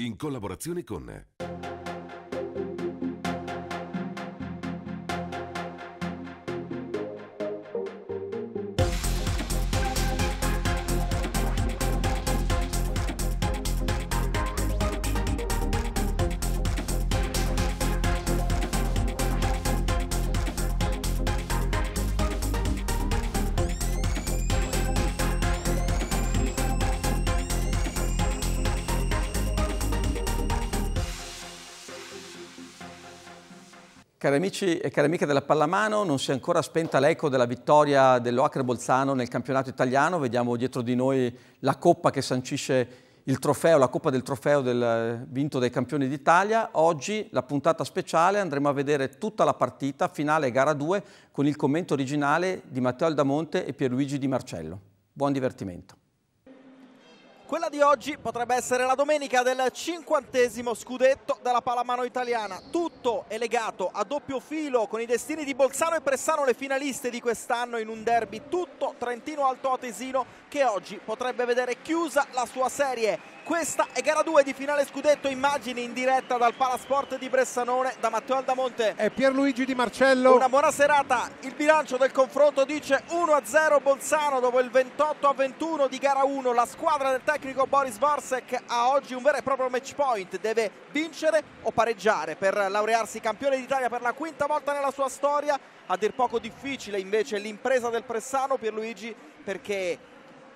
in collaborazione con amici e cari amiche della pallamano, non si è ancora spenta l'eco della vittoria dell'Oacre Bolzano nel campionato italiano. Vediamo dietro di noi la coppa che sancisce il trofeo, la coppa del trofeo del vinto dai campioni d'Italia. Oggi la puntata speciale andremo a vedere tutta la partita, finale gara 2, con il commento originale di Matteo Aldamonte e Pierluigi Di Marcello. Buon divertimento. Quella di oggi potrebbe essere la domenica del cinquantesimo scudetto della pallamano italiana. Tutto è legato a doppio filo con i destini di Bolzano e Pressano, le finaliste di quest'anno in un derby tutto Trentino Alto Atesino che oggi potrebbe vedere chiusa la sua serie. Questa è gara 2 di finale scudetto, immagini in diretta dal Palasport di Bressanone da Matteo Aldamonte e Pierluigi Di Marcello. Una buona serata, il bilancio del confronto dice 1-0 Bolzano dopo il 28-21 di gara 1. La squadra del tecnico Boris Borsek ha oggi un vero e proprio match point, deve vincere o pareggiare per laurearsi campione d'Italia per la quinta volta nella sua storia. A dir poco difficile invece l'impresa del Pressano Pierluigi perché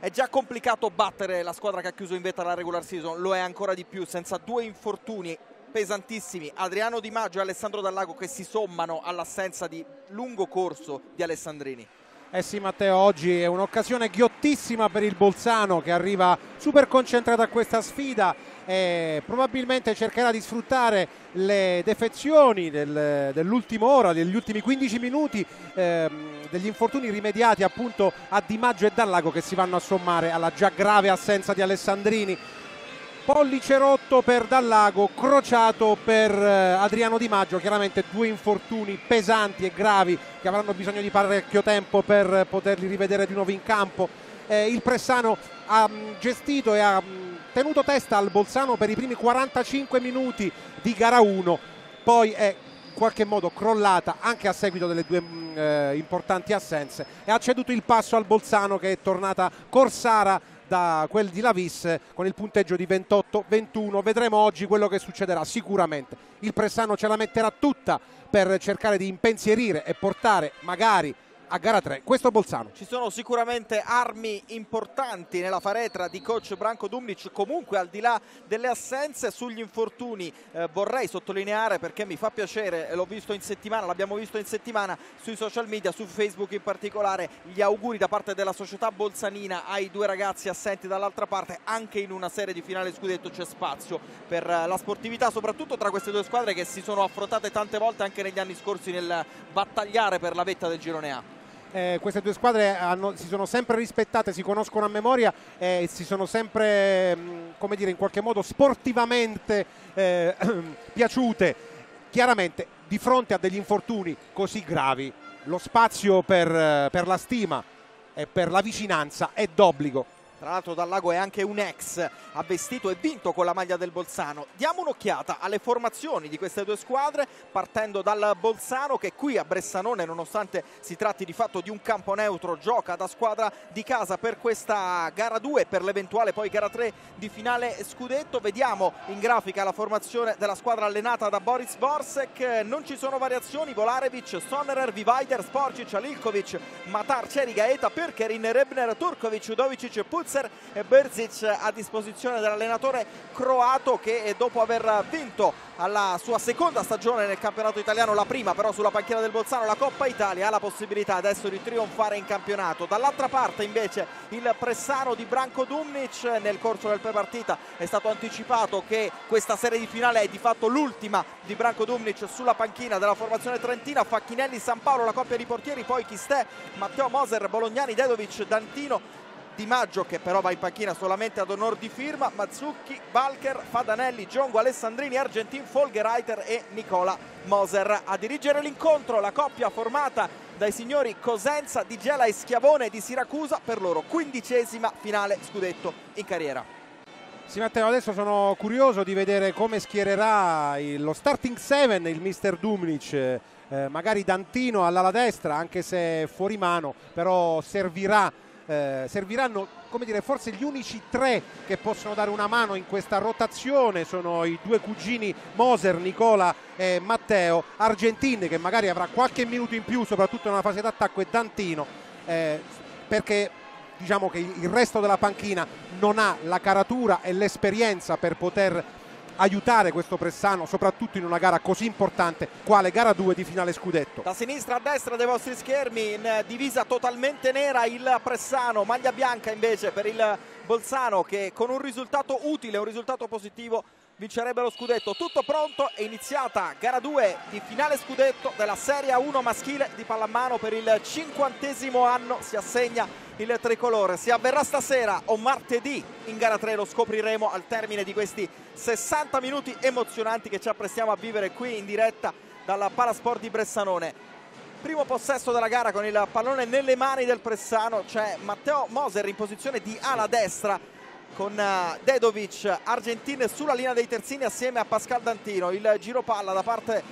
è già complicato battere la squadra che ha chiuso in vetta la regular season, lo è ancora di più senza due infortuni pesantissimi, Adriano Di Maggio e Alessandro Dallago che si sommano all'assenza di lungo corso di Alessandrini. Eh sì Matteo, oggi è un'occasione ghiottissima per il Bolzano che arriva super concentrato a questa sfida e probabilmente cercherà di sfruttare le defezioni del, dell'ultima ora, degli ultimi 15 minuti, ehm, degli infortuni rimediati appunto a Di Maggio e Dallago che si vanno a sommare alla già grave assenza di Alessandrini pollice rotto per Dallago, crociato per eh, Adriano Di Maggio, chiaramente due infortuni pesanti e gravi che avranno bisogno di parecchio tempo per poterli rivedere di nuovo in campo. Eh, il Pressano ha mm, gestito e ha mm, tenuto testa al Bolzano per i primi 45 minuti di gara 1, poi è in qualche modo crollata anche a seguito delle due mm, eh, importanti assenze. E ha ceduto il passo al Bolzano che è tornata corsara da quel di Lavis con il punteggio di 28-21. Vedremo oggi quello che succederà sicuramente. Il Pressano ce la metterà tutta per cercare di impensierire e portare magari a gara 3 questo Bolzano. Ci sono sicuramente armi importanti nella faretra di coach Branco Dumnic, comunque al di là delle assenze sugli infortuni eh, vorrei sottolineare perché mi fa piacere, l'ho visto in settimana, l'abbiamo visto in settimana sui social media, su Facebook in particolare, gli auguri da parte della società bolzanina ai due ragazzi assenti dall'altra parte, anche in una serie di finale scudetto c'è spazio per eh, la sportività, soprattutto tra queste due squadre che si sono affrontate tante volte anche negli anni scorsi nel battagliare per la vetta del girone A eh, queste due squadre hanno, si sono sempre rispettate, si conoscono a memoria e si sono sempre, mm, come dire, in qualche modo sportivamente eh, piaciute. Chiaramente di fronte a degli infortuni così gravi lo spazio per, per la stima e per la vicinanza è d'obbligo tra l'altro Dallago è anche un ex, ha vestito e vinto con la maglia del Bolzano. Diamo un'occhiata alle formazioni di queste due squadre, partendo dal Bolzano che qui a Bressanone, nonostante si tratti di fatto di un campo neutro, gioca da squadra di casa per questa gara 2 e per l'eventuale poi gara 3 di finale scudetto. Vediamo in grafica la formazione della squadra allenata da Boris Borsek, non ci sono variazioni, Volarevic, Sonnerer, Vivaider, Sporcic, Alilkovic, Matar, Ceri, Gaeta, Perkerin, Rebner, Turkovic, Udovicic, Puz Pulitzer e Berzic a disposizione dell'allenatore croato che dopo aver vinto alla sua seconda stagione nel campionato italiano, la prima però sulla panchina del Bolzano, la Coppa Italia, ha la possibilità adesso di trionfare in campionato. Dall'altra parte invece il Pressano di Branco Dumnic nel corso del prepartita è stato anticipato che questa serie di finale è di fatto l'ultima di Branco Dumnic sulla panchina della formazione trentina, Facchinelli, San Paolo, la coppia di portieri, poi Chistè, Matteo Moser, Bolognani, Dedovic, Dantino di Maggio che però va in panchina solamente ad onor di firma, Mazzucchi, Balker, Fadanelli, Giongo, Alessandrini, Argentin, Folgereiter e Nicola Moser. A dirigere l'incontro la coppia formata dai signori Cosenza, Di Gela e Schiavone di Siracusa per loro quindicesima finale scudetto in carriera. Sì Matteo, adesso sono curioso di vedere come schiererà lo starting 7 il mister Dumnic, eh, magari Dantino all'ala destra anche se fuori mano, però servirà, eh, serviranno come dire, forse gli unici tre che possono dare una mano in questa rotazione sono i due cugini Moser, Nicola e Matteo, Argentini che magari avrà qualche minuto in più soprattutto nella fase d'attacco e Dantino eh, perché diciamo che il resto della panchina non ha la caratura e l'esperienza per poter aiutare questo Pressano soprattutto in una gara così importante quale gara 2 di finale scudetto. Da sinistra a destra dei vostri schermi in divisa totalmente nera il Pressano. Maglia bianca invece per il Bolzano che con un risultato utile un risultato positivo vincerebbe lo scudetto. Tutto pronto, è iniziata gara 2 di finale scudetto della Serie 1 maschile di pallamano per il cinquantesimo anno. Si assegna il tricolore. Si avverrà stasera o martedì in gara 3, lo scopriremo al termine di questi 60 minuti emozionanti che ci apprestiamo a vivere qui in diretta dalla Palasport di Bressanone. Primo possesso della gara con il pallone nelle mani del Pressano, c'è Matteo Moser in posizione di ala destra con eh, Dedovic, Argentine sulla linea dei terzini assieme a Pascal Dantino, il giro palla da parte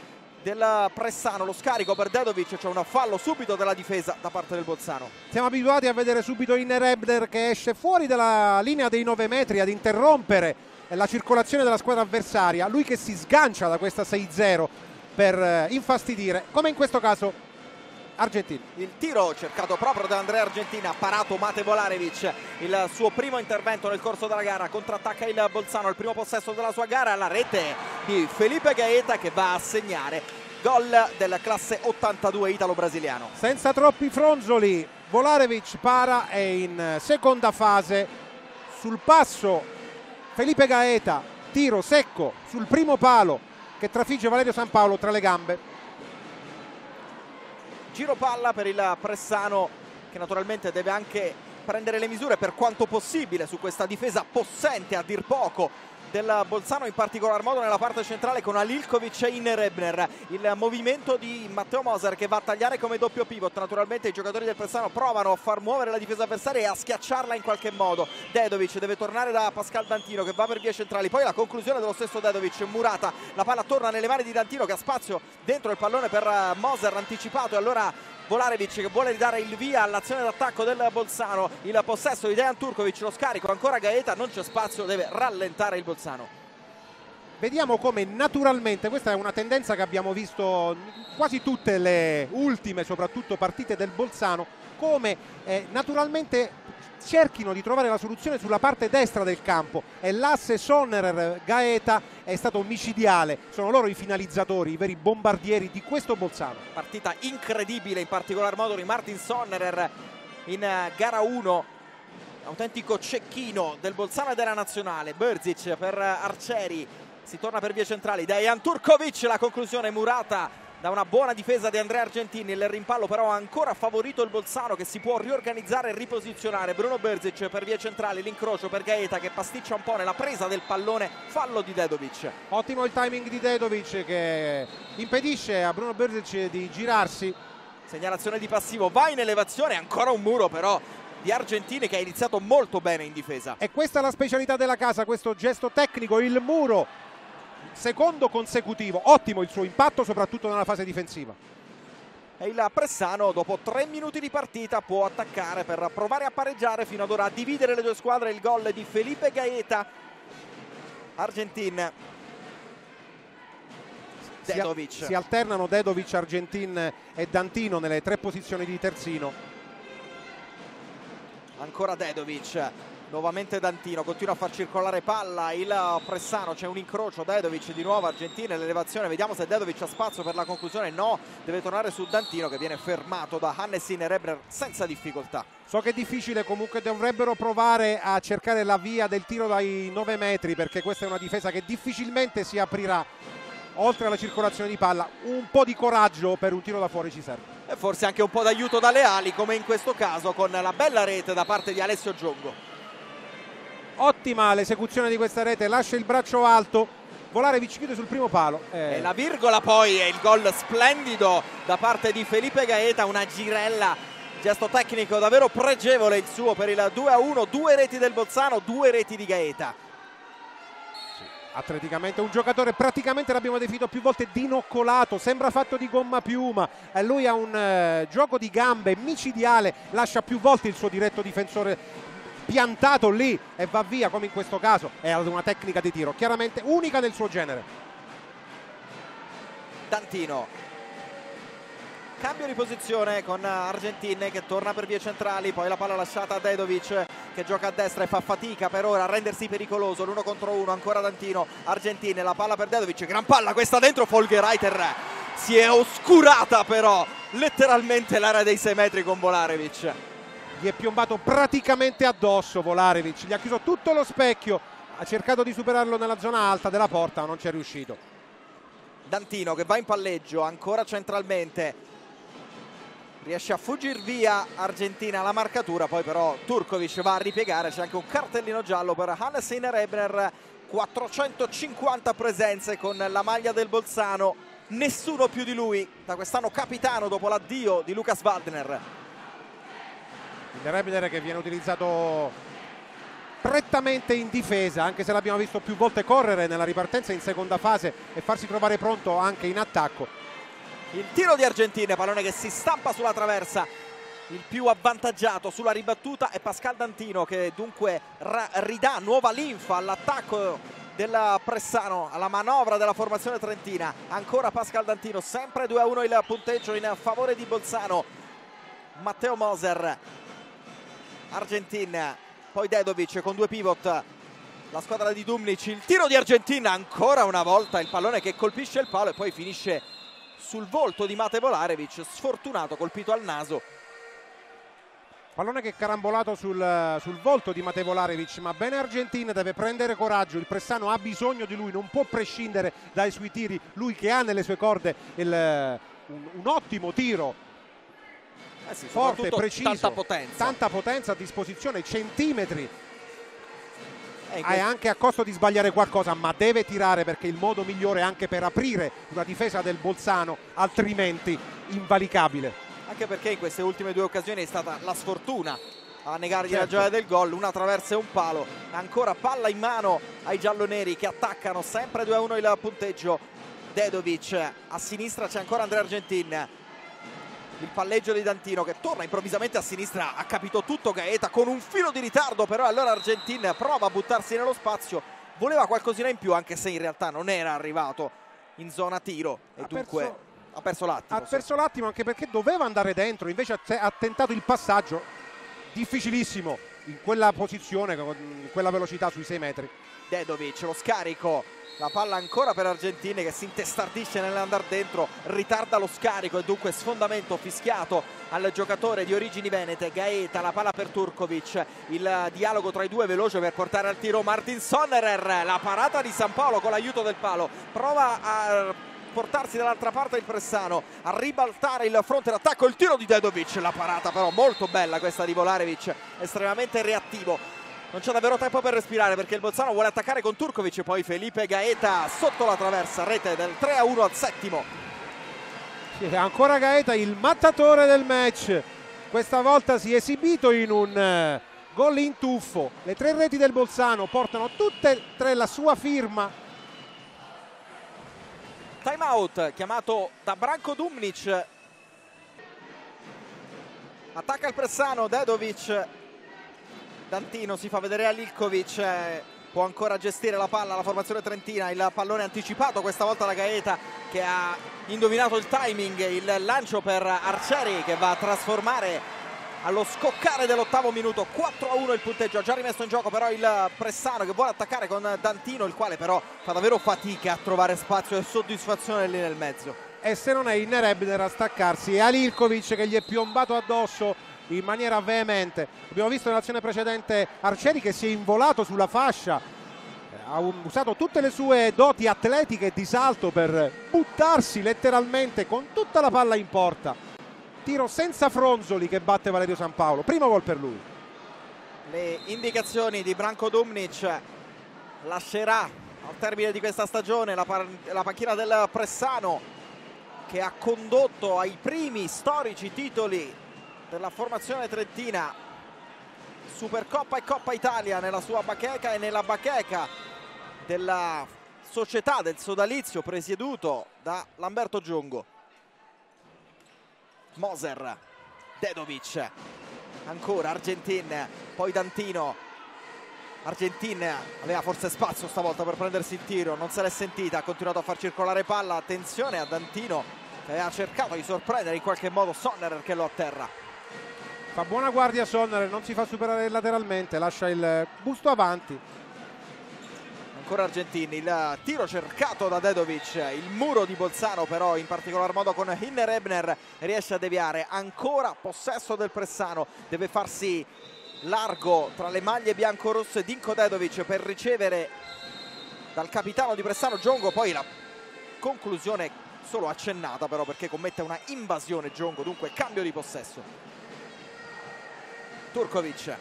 del Pressano, lo scarico per Dedovic, c'è un fallo subito della difesa da parte del Bolzano. Siamo abituati a vedere subito Inner Ebner che esce fuori dalla linea dei 9 metri ad interrompere la circolazione della squadra avversaria, lui che si sgancia da questa 6-0 per eh, infastidire, come in questo caso Argentina. Il tiro cercato proprio da Andrea Argentina, parato Mate Volarevic, il suo primo intervento nel corso della gara, contrattacca il Bolzano, il primo possesso della sua gara, la rete di Felipe Gaeta che va a segnare gol della classe 82 italo-brasiliano. Senza troppi fronzoli, Volarevic para e in seconda fase sul passo Felipe Gaeta, tiro secco sul primo palo che trafigge Valerio San Paolo tra le gambe giro palla per il Pressano che naturalmente deve anche prendere le misure per quanto possibile su questa difesa possente a dir poco del Bolzano in particolar modo nella parte centrale con Alilkovic e Innerebner il movimento di Matteo Moser che va a tagliare come doppio pivot. Naturalmente i giocatori del Pressano provano a far muovere la difesa avversaria e a schiacciarla in qualche modo. Dedovic deve tornare da Pascal Dantino che va per vie centrali. Poi la conclusione dello stesso Dedovic Murata. La palla torna nelle mani di Dantino che ha spazio dentro il pallone per Moser anticipato. E allora Volarevic che vuole ridare il via all'azione d'attacco del Bolzano. Il possesso di Dejan Turkovic lo scarico ancora Gaeta non c'è spazio deve rallentare il Bolzano. Vediamo come naturalmente questa è una tendenza che abbiamo visto quasi tutte le ultime soprattutto partite del Bolzano come eh, naturalmente cerchino di trovare la soluzione sulla parte destra del campo. E l'asse Sonnerer-Gaeta è stato micidiale, sono loro i finalizzatori, i veri bombardieri di questo Bolzano. Partita incredibile in particolar modo di Martin Sonnerer in eh, gara 1 autentico cecchino del Bolzano e della Nazionale. Berzic per Arcieri. Si torna per vie centrali. Dejan Turkovic la conclusione murata da una buona difesa di Andrea Argentini. Il rimpallo però ha ancora favorito il Bolzano che si può riorganizzare e riposizionare. Bruno Berzic per via centrale l'incrocio per Gaeta che pasticcia un po' nella presa del pallone. Fallo di Dedovic. Ottimo il timing di Dedovic che impedisce a Bruno Berzic di girarsi. Segnalazione di passivo va in elevazione ancora un muro però di Argentini che ha iniziato molto bene in difesa. E questa è la specialità della casa questo gesto tecnico il muro secondo consecutivo, ottimo il suo impatto soprattutto nella fase difensiva. E il Pressano dopo tre minuti di partita può attaccare per provare a pareggiare fino ad ora a dividere le due squadre il gol di Felipe Gaeta Argentin Dedovic. Si, si alternano Dedovic, Argentin e Dantino nelle tre posizioni di terzino. Ancora Dedovic nuovamente Dantino continua a far circolare palla il Pressano c'è un incrocio Dedovic di nuovo Argentina l'elevazione vediamo se Dedovic ha spazio per la conclusione no deve tornare su Dantino che viene fermato da Hannesin e Rebner senza difficoltà. So che è difficile comunque dovrebbero provare a cercare la via del tiro dai 9 metri perché questa è una difesa che difficilmente si aprirà oltre alla circolazione di palla. Un po' di coraggio per un tiro da fuori ci serve. E forse anche un po' d'aiuto dalle ali come in questo caso con la bella rete da parte di Alessio Giongo ottima l'esecuzione di questa rete lascia il braccio alto Volarevic chiude sul primo palo. Eh. e la virgola poi è il gol splendido da parte di Felipe Gaeta una girella gesto tecnico davvero pregevole il suo per il 2 a 1 due reti del Bolzano due reti di Gaeta. Atleticamente un giocatore praticamente l'abbiamo definito più volte dinoccolato sembra fatto di gomma piuma. Eh, lui ha un eh, gioco di gambe micidiale lascia più volte il suo diretto difensore piantato lì e va via come in questo caso. È una tecnica di tiro chiaramente unica nel suo genere. Dantino. Cambio di posizione con Argentine che torna per vie centrali poi la palla lasciata a Dedovic che gioca a destra e fa fatica per ora a rendersi pericoloso l'uno contro uno ancora Dantino Argentine la palla per Dedovic gran palla questa dentro Folgereiter si è oscurata però letteralmente l'area dei 6 metri con Volarevic gli è piombato praticamente addosso Volarevic gli ha chiuso tutto lo specchio ha cercato di superarlo nella zona alta della porta ma non ci è riuscito. Dantino che va in palleggio ancora centralmente riesce a fuggire via Argentina la marcatura poi però Turkovic va a ripiegare c'è anche un cartellino giallo per Hannes Rebner 450 presenze con la maglia del Bolzano nessuno più di lui da quest'anno capitano dopo l'addio di Lucas Waldner il Rebner che viene utilizzato prettamente in difesa anche se l'abbiamo visto più volte correre nella ripartenza in seconda fase e farsi trovare pronto anche in attacco. Il tiro di Argentina, pallone che si stampa sulla traversa il più avvantaggiato sulla ribattuta è Pascal Dantino che dunque ridà nuova linfa all'attacco del Pressano alla manovra della formazione trentina. Ancora Pascal Dantino sempre 2 a 1 il punteggio in favore di Bolzano. Matteo Moser Argentina poi Dedovic con due pivot la squadra di Dumnic il tiro di Argentina ancora una volta il pallone che colpisce il palo e poi finisce sul volto di Mate Volarevic, sfortunato, colpito al naso. Pallone che è carambolato sul, sul volto di Mate Volarevic, ma bene Argentina deve prendere coraggio, il Pressano ha bisogno di lui, non può prescindere dai suoi tiri, lui che ha nelle sue corde il, un, un ottimo tiro eh sì, forte, preciso, tanta potenza. tanta potenza a disposizione, centimetri è anche a costo di sbagliare qualcosa, ma deve tirare perché è il modo migliore anche per aprire una difesa del Bolzano, altrimenti invalicabile. Anche perché in queste ultime due occasioni è stata la sfortuna a negargli certo. la gioia del gol, una traversa e un palo, ancora palla in mano ai gialloneri che attaccano sempre 2-1 il punteggio. Dedovic a sinistra c'è ancora Andrea Argentin il palleggio di Dantino che torna improvvisamente a sinistra ha capito tutto Gaeta con un filo di ritardo però allora Argentin prova a buttarsi nello spazio voleva qualcosina in più anche se in realtà non era arrivato in zona tiro e ha dunque perso, ha perso l'attimo ha perso l'attimo anche perché doveva andare dentro invece ha tentato il passaggio difficilissimo in quella posizione con quella velocità sui 6 metri Dedovic lo scarico. La palla ancora per Argentini che si intestardisce nell'andare dentro ritarda lo scarico e dunque sfondamento fischiato al giocatore di origini venete Gaeta la palla per Turkovic il dialogo tra i due veloce per portare al tiro Martin Sonnerer la parata di San Paolo con l'aiuto del palo prova a portarsi dall'altra parte il Pressano a ribaltare il fronte d'attacco il tiro di Dedovic la parata però molto bella questa di Volarevic estremamente reattivo non c'è davvero tempo per respirare perché il Bolzano vuole attaccare con Turkovic e poi Felipe Gaeta sotto la traversa, rete del 3-1 al settimo. Sì, ancora Gaeta il mattatore del match, questa volta si è esibito in un uh, gol in tuffo, le tre reti del Bolzano portano tutte e tre la sua firma. Time out chiamato da Branko Dumnic, attacca il Pressano, Dedovic Dantino si fa vedere a Lilkovic eh, può ancora gestire la palla la formazione trentina il pallone anticipato questa volta da Gaeta che ha indovinato il timing il lancio per Arcieri che va a trasformare allo scoccare dell'ottavo minuto 4 a 1 il punteggio ha già rimesso in gioco però il Pressano che vuole attaccare con Dantino il quale però fa davvero fatica a trovare spazio e soddisfazione lì nel mezzo. E se non è in Rebner a staccarsi è Alilkovic che gli è piombato addosso in maniera veemente. Abbiamo visto nell'azione precedente Arcieri che si è involato sulla fascia, ha usato tutte le sue doti atletiche di salto per buttarsi letteralmente con tutta la palla in porta. Tiro senza fronzoli che batte Valerio San Paolo, primo gol per lui. Le indicazioni di Branco Dumnic lascerà al termine di questa stagione la, la panchina del Pressano che ha condotto ai primi storici titoli della formazione trentina Supercoppa e Coppa Italia nella sua bacheca e nella bacheca della società del sodalizio presieduto da Lamberto Giongo. Moser, Dedovic, ancora Argentin, poi Dantino. Argentin aveva forse spazio stavolta per prendersi il tiro, non se l'è sentita, ha continuato a far circolare palla, attenzione a Dantino che aveva cercato di sorprendere in qualche modo Sonner che lo atterra. Fa buona guardia Sonner, non si fa superare lateralmente, lascia il busto avanti, ancora Argentini, il tiro cercato da Dedovic, il muro di Bolzano però in particolar modo con Hinner Ebner riesce a deviare, ancora possesso del Pressano, deve farsi largo tra le maglie bianco-rosse Dinko Dedovic per ricevere dal capitano di Pressano Giongo, poi la conclusione solo accennata però perché commette una invasione Giongo, dunque cambio di possesso. Turkovic.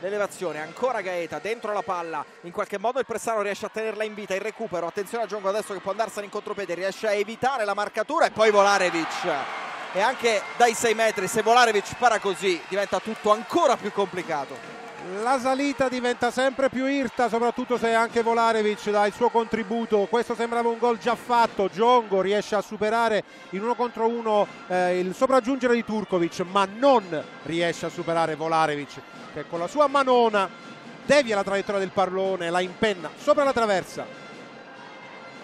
L'elevazione, ancora Gaeta dentro la palla, in qualche modo il Pressano riesce a tenerla in vita, il recupero, attenzione a Giongo adesso che può andarsene in contropiede, riesce a evitare la marcatura e poi Volarevic. E anche dai 6 metri se Volarevic para così diventa tutto ancora più complicato la salita diventa sempre più irta soprattutto se anche Volarevic dà il suo contributo. Questo sembrava un gol già fatto. Giongo riesce a superare in uno contro uno eh, il sopraggiungere di Turkovic ma non riesce a superare Volarevic che con la sua manona devia la traiettoria del pallone la impenna sopra la traversa.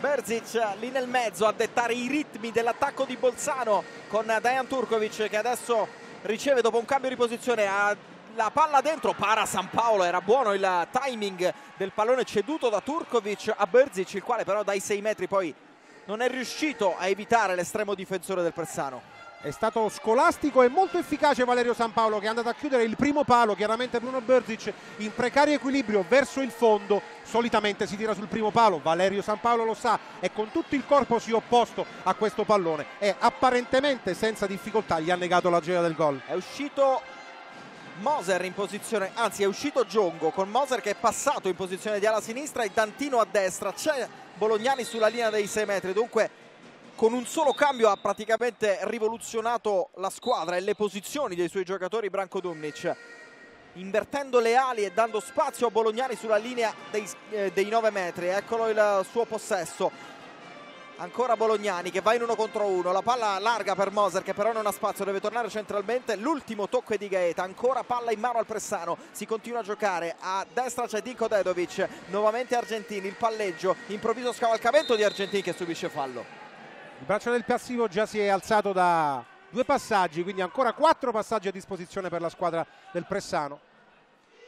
Berzic lì nel mezzo a dettare i ritmi dell'attacco di Bolzano con Dajan Turkovic che adesso riceve dopo un cambio di posizione a la palla dentro, para San Paolo, era buono il timing del pallone ceduto da Turkovic a Berzic, il quale però dai 6 metri poi non è riuscito a evitare l'estremo difensore del Pressano. È stato scolastico e molto efficace Valerio San Paolo che è andato a chiudere il primo palo, chiaramente Bruno Berzic in precario equilibrio verso il fondo, solitamente si tira sul primo palo, Valerio San Paolo lo sa e con tutto il corpo si è opposto a questo pallone e apparentemente senza difficoltà gli ha negato la gioia del gol. È uscito Moser in posizione, anzi è uscito Giongo con Moser che è passato in posizione di ala sinistra e Dantino a destra, c'è Bolognani sulla linea dei 6 metri, dunque con un solo cambio ha praticamente rivoluzionato la squadra e le posizioni dei suoi giocatori Branco Dumnic. Invertendo le ali e dando spazio a Bolognani sulla linea dei, eh, dei 9 metri. Eccolo il suo possesso ancora Bolognani che va in uno contro uno. La palla larga per Moser che però non ha spazio deve tornare centralmente. L'ultimo tocco è di Gaeta ancora palla in mano al Pressano. Si continua a giocare. A destra c'è Dinko Dedovic nuovamente Argentini il palleggio improvviso scavalcamento di Argentini che subisce fallo. Il braccio del passivo già si è alzato da due passaggi quindi ancora quattro passaggi a disposizione per la squadra del Pressano.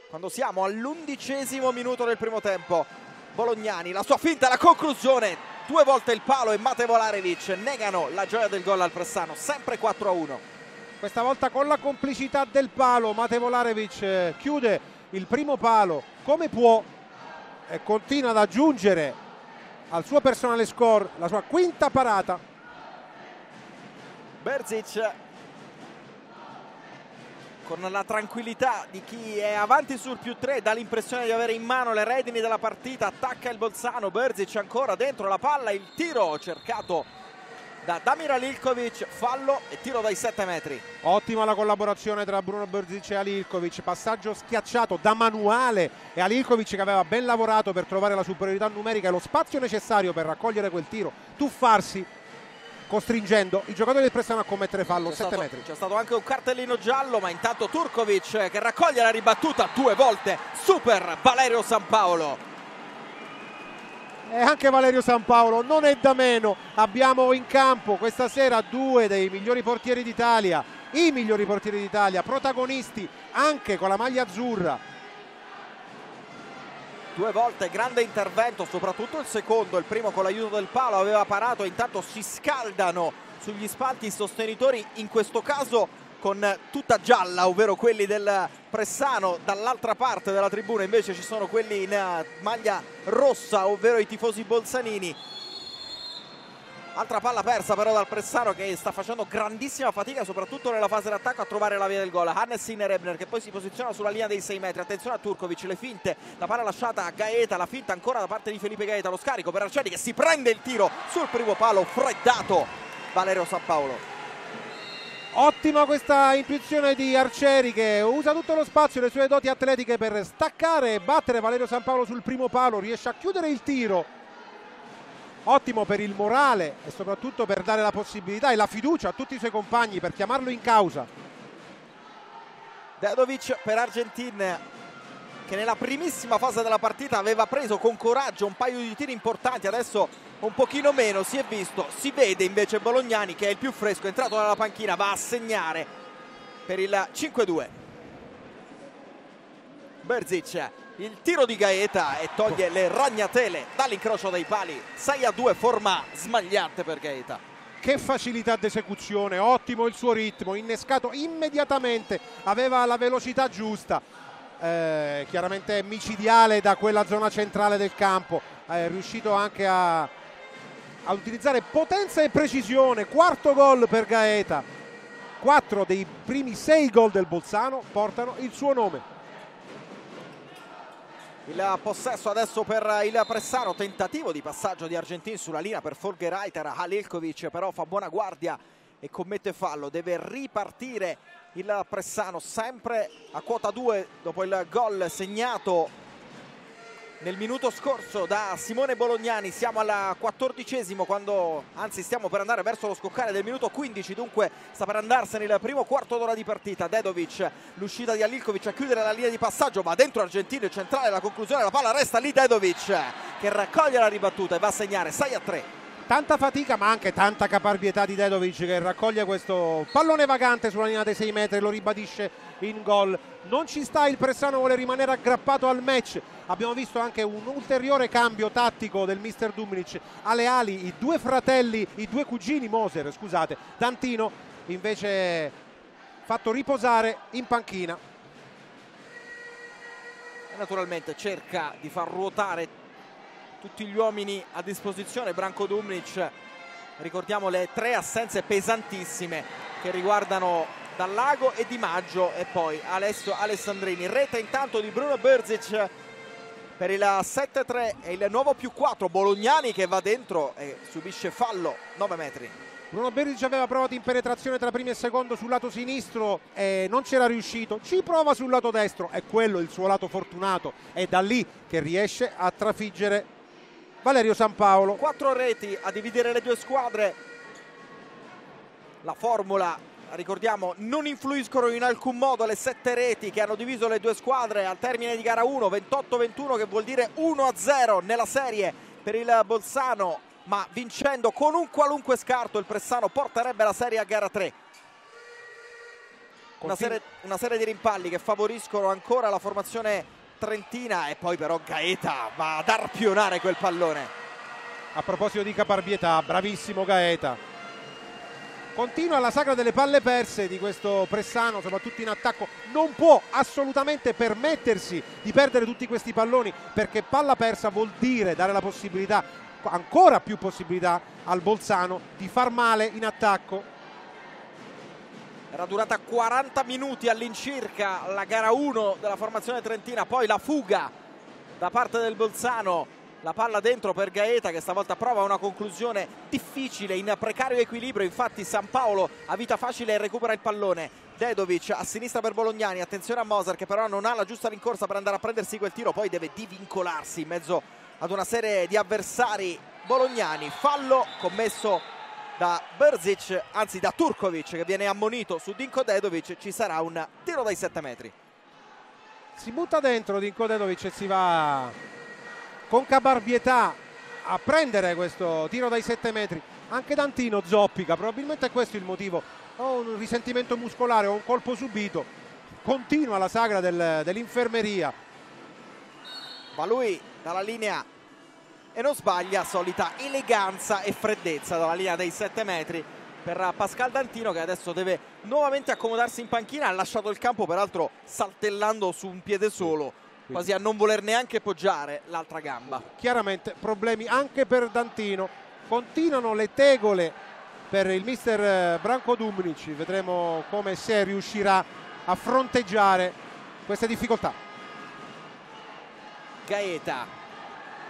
Quando siamo all'undicesimo minuto del primo tempo Bolognani la sua finta la conclusione due volte il palo e Mate Volarevic negano la gioia del gol al Pressano, sempre 4 a 1. Questa volta con la complicità del palo, Mate Volarevic eh, chiude il primo palo come può e continua ad aggiungere al suo personale score la sua quinta parata. Berzic con la tranquillità di chi è avanti sul più 3 dà l'impressione di avere in mano le redini della partita attacca il Bolzano Berzic ancora dentro la palla il tiro cercato da Damir Alilkovic fallo e tiro dai 7 metri. Ottima la collaborazione tra Bruno Berzic e Alilkovic passaggio schiacciato da manuale e Alilkovic che aveva ben lavorato per trovare la superiorità numerica e lo spazio necessario per raccogliere quel tiro tuffarsi costringendo i giocatori del Prestano a commettere fallo 7 metri. C'è stato anche un cartellino giallo, ma intanto Turkovic che raccoglie la ribattuta due volte. Super Valerio San Paolo. E anche Valerio San Paolo non è da meno. Abbiamo in campo questa sera due dei migliori portieri d'Italia, i migliori portieri d'Italia, protagonisti anche con la maglia azzurra due volte grande intervento soprattutto il secondo il primo con l'aiuto del palo aveva parato intanto si scaldano sugli spalti i sostenitori in questo caso con tutta gialla ovvero quelli del Pressano dall'altra parte della tribuna invece ci sono quelli in eh, maglia rossa ovvero i tifosi bolzanini Altra palla persa però dal Pressano che sta facendo grandissima fatica soprattutto nella fase d'attacco a trovare la via del gol. Hannes Ebner che poi si posiziona sulla linea dei 6 metri. Attenzione a Turkovic, le finte, la palla lasciata a Gaeta, la finta ancora da parte di Felipe Gaeta, lo scarico per Arcieri che si prende il tiro sul primo palo, freddato Valerio San Paolo. Ottima questa intuizione di Arcieri che usa tutto lo spazio, le sue doti atletiche per staccare e battere Valerio San Paolo sul primo palo, riesce a chiudere il tiro ottimo per il morale e soprattutto per dare la possibilità e la fiducia a tutti i suoi compagni per chiamarlo in causa. Dedovic per Argentin che nella primissima fase della partita aveva preso con coraggio un paio di tiri importanti, adesso un pochino meno, si è visto, si vede invece Bolognani che è il più fresco, è entrato dalla panchina, va a segnare per il 5-2. Berzic, il tiro di Gaeta e toglie le ragnatele dall'incrocio dei pali, 6-2 forma smagliante per Gaeta. Che facilità d'esecuzione, ottimo il suo ritmo, innescato immediatamente, aveva la velocità giusta, eh, chiaramente micidiale da quella zona centrale del campo, è riuscito anche a, a utilizzare potenza e precisione, quarto gol per Gaeta, quattro dei primi sei gol del Bolzano portano il suo nome. Il possesso adesso per il Pressano, tentativo di passaggio di Argentin sulla linea per Folgereiter, Halilkovic però fa buona guardia e commette fallo, deve ripartire il Pressano sempre a quota 2 dopo il gol segnato nel minuto scorso da Simone Bolognani siamo al quattordicesimo quando anzi stiamo per andare verso lo scoccare del minuto 15 dunque sta per andarsene il primo quarto d'ora di partita. Dedovic l'uscita di Alilkovic a chiudere la linea di passaggio va dentro Argentino centrale la conclusione la palla resta lì Dedovic che raccoglie la ribattuta e va a segnare 6 a 3 tanta fatica ma anche tanta caparbietà di Dedovic che raccoglie questo pallone vagante sulla linea dei 6 metri lo ribadisce in gol. Non ci sta il Pressano vuole rimanere aggrappato al match. Abbiamo visto anche un ulteriore cambio tattico del mister Duminic. Alle ali i due fratelli i due cugini Moser scusate Dantino invece fatto riposare in panchina. E naturalmente cerca di far ruotare tutti gli uomini a disposizione Branko Dumnic ricordiamo le tre assenze pesantissime che riguardano Dallago e Di Maggio e poi Alessio Alessandrini. Rete intanto di Bruno Berzic per il 7-3 e il nuovo più 4 Bolognani che va dentro e subisce fallo 9 metri. Bruno Berzic aveva provato in penetrazione tra primo e secondo sul lato sinistro e non c'era riuscito, ci prova sul lato destro, è quello il suo lato fortunato, è da lì che riesce a trafiggere Valerio San Paolo. Quattro reti a dividere le due squadre. La formula, ricordiamo, non influiscono in alcun modo le sette reti che hanno diviso le due squadre al termine di gara 1, 28-21 che vuol dire 1-0 nella serie per il Bolzano, ma vincendo con un qualunque scarto il Pressano porterebbe la serie a gara 3. Una serie, una serie di rimpalli che favoriscono ancora la formazione trentina e poi però Gaeta va ad arpionare quel pallone. A proposito di caparbietà, bravissimo Gaeta. Continua la sagra delle palle perse di questo Pressano, soprattutto in attacco. Non può assolutamente permettersi di perdere tutti questi palloni perché palla persa vuol dire dare la possibilità, ancora più possibilità al Bolzano di far male in attacco era durata 40 minuti all'incirca la gara 1 della formazione trentina poi la fuga da parte del Bolzano la palla dentro per Gaeta che stavolta prova una conclusione difficile in precario equilibrio. Infatti San Paolo ha vita facile recupera il pallone. Dedovic a sinistra per Bolognani attenzione a Moser che però non ha la giusta rincorsa per andare a prendersi quel tiro poi deve divincolarsi in mezzo ad una serie di avversari Bolognani. Fallo commesso da Brzic, anzi da Turkovic che viene ammonito su Dinko Dedovic, ci sarà un tiro dai 7 metri. Si butta dentro Dinko Dedovic e si va con cabarbietà a prendere questo tiro dai 7 metri. Anche Dantino zoppica, probabilmente è questo il motivo. O un risentimento muscolare o un colpo subito. Continua la sagra del, dell'infermeria. Ma lui dalla linea e non sbaglia solita eleganza e freddezza dalla linea dei 7 metri per Pascal Dantino che adesso deve nuovamente accomodarsi in panchina. Ha lasciato il campo peraltro saltellando su un piede solo quasi a non voler neanche poggiare l'altra gamba. Chiaramente problemi anche per Dantino. Continuano le tegole per il mister eh, Branco Dumnici. Vedremo come se riuscirà a fronteggiare queste difficoltà. Gaeta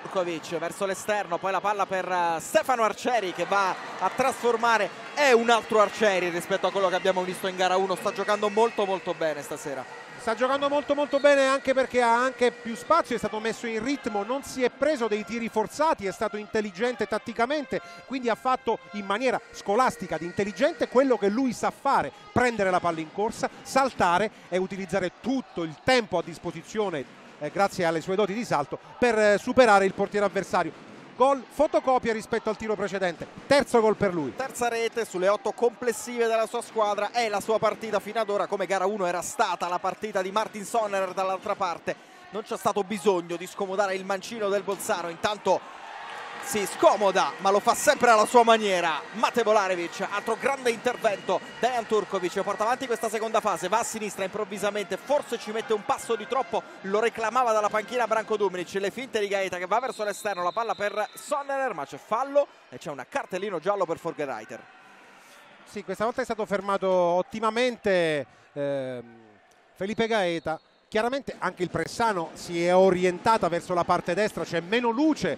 Turkovic verso l'esterno, poi la palla per eh, Stefano Arcieri che va a trasformare, è un altro Arcieri rispetto a quello che abbiamo visto in gara 1, sta giocando molto molto bene stasera. sta giocando molto molto bene anche perché ha anche più spazio, è stato messo in ritmo, non si è preso dei tiri forzati, è stato intelligente tatticamente, quindi ha fatto in maniera scolastica ed intelligente quello che lui sa fare, prendere la palla in corsa, saltare e utilizzare tutto il tempo a disposizione eh, grazie alle sue doti di salto per eh, superare il portiere avversario. Gol fotocopia rispetto al tiro precedente. Terzo gol per lui. Terza rete sulle otto complessive della sua squadra. È la sua partita fino ad ora come gara 1 era stata la partita di Martin Sonner dall'altra parte. Non c'è stato bisogno di scomodare il mancino del Bolzano. Intanto si scomoda ma lo fa sempre alla sua maniera. Mate Volarevic altro grande intervento. Dejan Turkovic porta avanti questa seconda fase va a sinistra improvvisamente forse ci mette un passo di troppo lo reclamava dalla panchina Branco Dumnic le finte di Gaeta che va verso l'esterno la palla per Sonnerer ma c'è fallo e c'è un cartellino giallo per Forgerreiter sì questa volta è stato fermato ottimamente eh, Felipe Gaeta. Chiaramente anche il Pressano si è orientata verso la parte destra c'è meno luce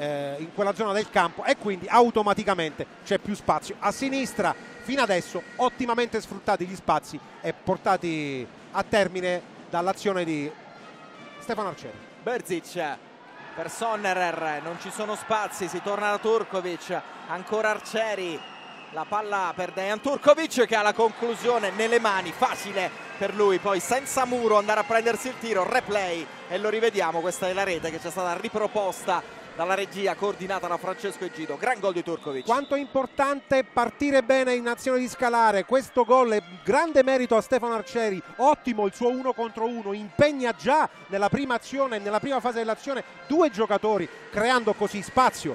eh, in quella zona del campo e quindi automaticamente c'è più spazio. A sinistra fino adesso ottimamente sfruttati gli spazi e portati a termine dall'azione di Stefano Arcieri. Berzic per Sonnerer non ci sono spazi si torna da Turkovic ancora Arcieri la palla per Dejan Turkovic che ha la conclusione nelle mani facile per lui poi senza muro andare a prendersi il tiro replay e lo rivediamo questa è la rete che ci è stata riproposta dalla regia coordinata da Francesco Egido. Gran gol di Turkovic. Quanto è importante partire bene in azione di scalare. Questo gol è grande merito a Stefano Arcieri. Ottimo il suo uno contro uno. Impegna già nella prima azione, nella prima fase dell'azione, due giocatori, creando così spazio.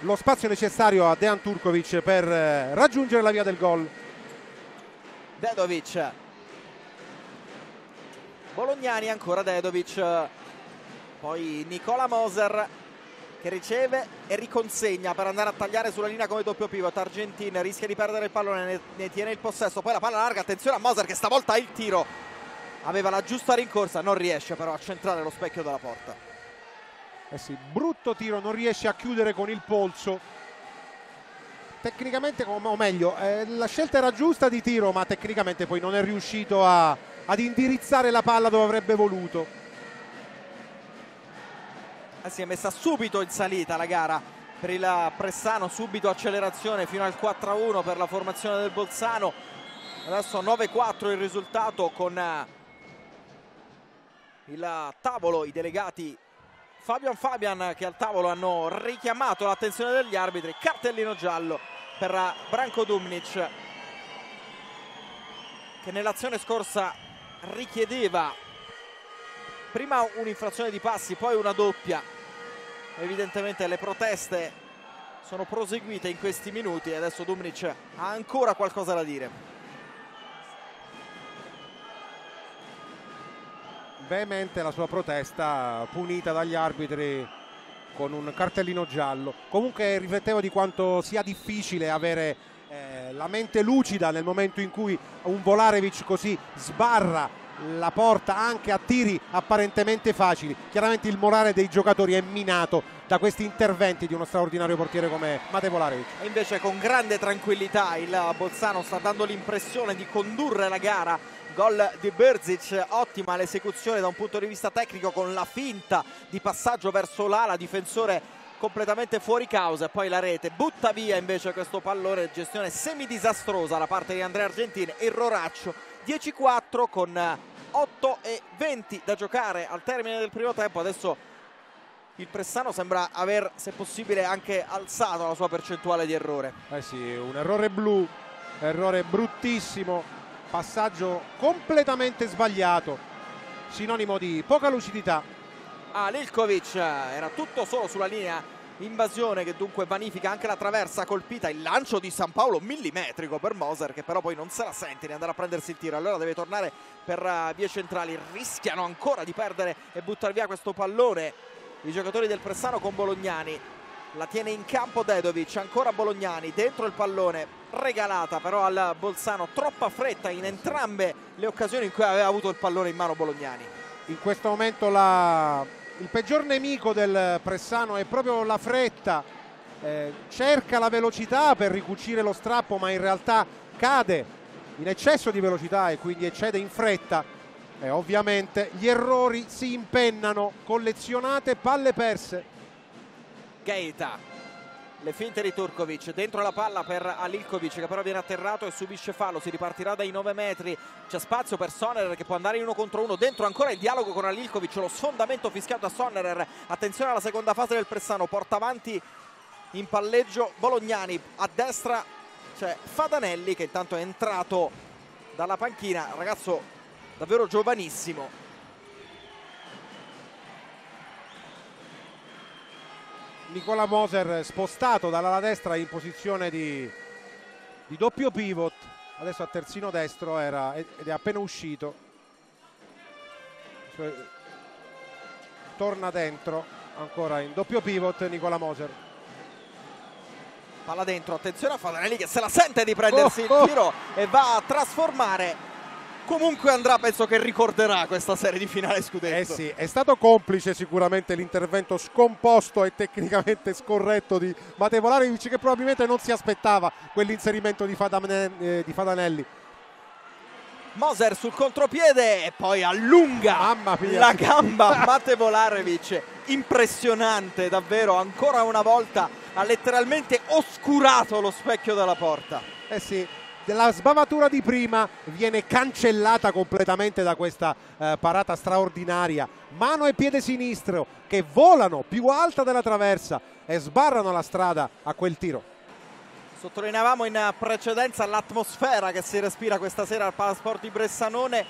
Lo spazio necessario a Dejan Turkovic per eh, raggiungere la via del gol. Dedovic. Bolognani ancora Dedovic. Poi Nicola Moser che riceve e riconsegna per andare a tagliare sulla linea come doppio pivot. Argentin rischia di perdere il pallone ne, ne tiene il possesso. Poi la palla larga attenzione a Moser che stavolta ha il tiro aveva la giusta rincorsa non riesce però a centrare lo specchio della porta. Eh sì, brutto tiro non riesce a chiudere con il polso. Tecnicamente o meglio eh, la scelta era giusta di tiro ma tecnicamente poi non è riuscito a, ad indirizzare la palla dove avrebbe voluto si è messa subito in salita la gara per il Pressano, subito accelerazione fino al 4-1 per la formazione del Bolzano. Adesso 9-4 il risultato con eh, il tavolo, i delegati Fabian Fabian che al tavolo hanno richiamato l'attenzione degli arbitri, cartellino giallo per Branko Dumnic che nell'azione scorsa richiedeva prima un'infrazione di passi, poi una doppia. Evidentemente le proteste sono proseguite in questi minuti e adesso Dumnic ha ancora qualcosa da dire. Veemente la sua protesta punita dagli arbitri con un cartellino giallo. Comunque riflettevo di quanto sia difficile avere eh, la mente lucida nel momento in cui un Volarevic così sbarra la porta anche a tiri apparentemente facili. Chiaramente il morale dei giocatori è minato da questi interventi di uno straordinario portiere come Mate Volarevic. E invece con grande tranquillità il Bolzano sta dando l'impressione di condurre la gara. Gol di Berzic, ottima l'esecuzione da un punto di vista tecnico con la finta di passaggio verso l'ala, difensore completamente fuori causa e poi la rete butta via invece questo pallone, gestione semidisastrosa da parte di Andrea Argentini, erroraccio 10-4 con 8 e 20 da giocare al termine del primo tempo. Adesso il Pressano sembra aver se possibile anche alzato la sua percentuale di errore. Eh sì, un errore blu errore bruttissimo passaggio completamente sbagliato sinonimo di poca lucidità. Ah, Lilkovic era tutto solo sulla linea invasione che dunque vanifica anche la traversa colpita il lancio di San Paolo millimetrico per Moser che però poi non se la sente di andare a prendersi il tiro. Allora deve tornare per uh, vie centrali. Rischiano ancora di perdere e buttare via questo pallone. I giocatori del Pressano con Bolognani. La tiene in campo Dedovic ancora Bolognani dentro il pallone regalata però al Bolzano. Troppa fretta in entrambe le occasioni in cui aveva avuto il pallone in mano Bolognani. In questo momento la il peggior nemico del Pressano è proprio la fretta, eh, cerca la velocità per ricucire lo strappo ma in realtà cade in eccesso di velocità e quindi eccede in fretta. E ovviamente gli errori si impennano, collezionate palle perse. Keita, le finte di Turkovic, dentro la palla per Alilkovic che però viene atterrato e subisce fallo, si ripartirà dai 9 metri, c'è spazio per Sonnerer che può andare in uno contro uno, dentro ancora il dialogo con Alilkovic, lo sfondamento fischiato a Sonnerer, attenzione alla seconda fase del Pressano, porta avanti in palleggio Bolognani, a destra c'è Fadanelli che intanto è entrato dalla panchina, ragazzo davvero giovanissimo. Nicola Moser spostato dall'ala destra in posizione di, di doppio pivot, adesso a terzino destro era, ed è appena uscito. Cioè, torna dentro ancora in doppio pivot Nicola Moser. Palla dentro, attenzione a Fadanelli che se la sente di prendersi oh, oh. il tiro e va a trasformare comunque andrà, penso che ricorderà questa serie di finale scudetto. Eh sì, è stato complice sicuramente l'intervento scomposto e tecnicamente scorretto di Mateo Volarevic che probabilmente non si aspettava quell'inserimento di, eh, di Fadanelli. Moser sul contropiede e poi allunga la gamba Mate Volarevic impressionante davvero ancora una volta ha letteralmente oscurato lo specchio della porta eh sì la sbavatura di prima viene cancellata completamente da questa eh, parata straordinaria. Mano e piede sinistro che volano più alta della traversa e sbarrano la strada a quel tiro. Sottolineavamo in precedenza l'atmosfera che si respira questa sera al Palasport di Bressanone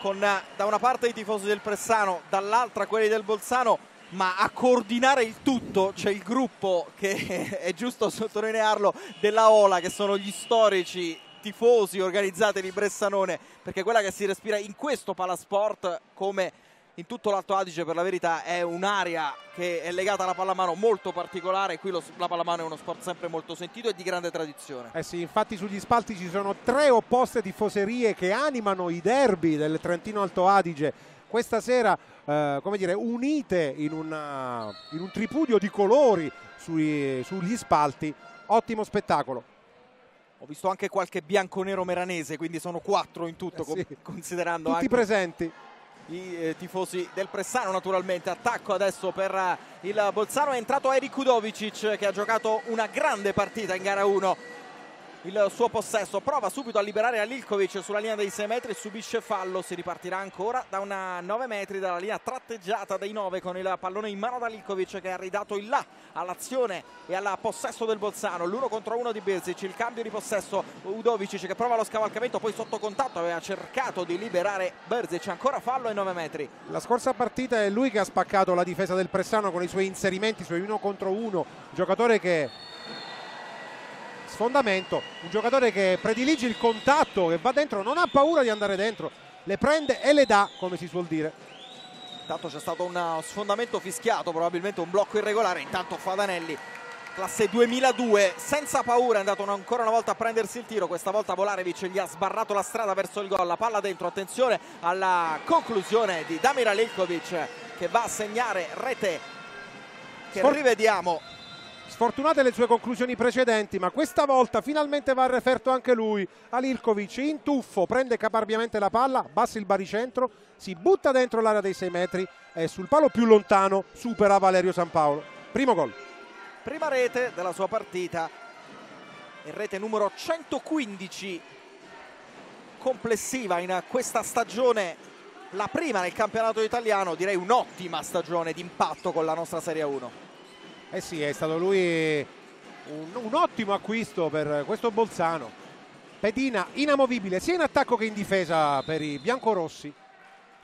con da una parte i tifosi del Pressano, dall'altra quelli del Bolzano ma a coordinare il tutto c'è il gruppo che è giusto sottolinearlo della Ola che sono gli storici tifosi organizzati di Bressanone perché quella che si respira in questo palasport come in tutto l'Alto Adige per la verità è un'area che è legata alla pallamano molto particolare. Qui lo, la pallamano è uno sport sempre molto sentito e di grande tradizione. Eh sì infatti sugli spalti ci sono tre opposte tifoserie che animano i derby del Trentino Alto Adige questa sera eh, come dire, unite in, una, in, un tripudio di colori sui, sugli spalti. Ottimo spettacolo. Ho visto anche qualche bianco-nero meranese, quindi sono quattro in tutto, eh sì. considerando Tutti anche presenti. i eh, tifosi del Pressano naturalmente. Attacco adesso per eh, il Bolzano, è entrato Eric Udovicic che ha giocato una grande partita in gara 1 il suo possesso. Prova subito a liberare Alilkovic sulla linea dei 6 metri subisce fallo si ripartirà ancora da una 9 metri dalla linea tratteggiata dei 9 con il pallone in mano ad Alilkovic che ha ridato il là all'azione e al possesso del Bolzano. L'uno contro uno di Berzic il cambio di possesso Udovicic che prova lo scavalcamento poi sotto contatto aveva cercato di liberare Berzic ancora fallo ai 9 metri. La scorsa partita è lui che ha spaccato la difesa del Pressano con i suoi inserimenti, i suoi uno contro uno giocatore che sfondamento, un giocatore che predilige il contatto, che va dentro, non ha paura di andare dentro, le prende e le dà, come si suol dire. Intanto c'è stato un sfondamento fischiato, probabilmente un blocco irregolare, intanto Fadanelli classe 2002 senza paura è andato ancora una volta a prendersi il tiro. Questa volta Volarevic gli ha sbarrato la strada verso il gol. La palla dentro attenzione alla conclusione di Damir Alilkovic che va a segnare rete che rivediamo Sfortunate le sue conclusioni precedenti, ma questa volta finalmente va a referto anche lui. Alilkovic in tuffo, prende caparbiamente la palla, bassa il baricentro, si butta dentro l'area dei 6 metri e sul palo più lontano supera Valerio San Paolo. Primo gol. Prima rete della sua partita, in rete numero 115 complessiva in questa stagione la prima nel campionato italiano, direi un'ottima stagione di impatto con la nostra Serie 1. Eh sì, è stato lui un, un ottimo acquisto per questo Bolzano. Pedina inamovibile sia in attacco che in difesa per i biancorossi.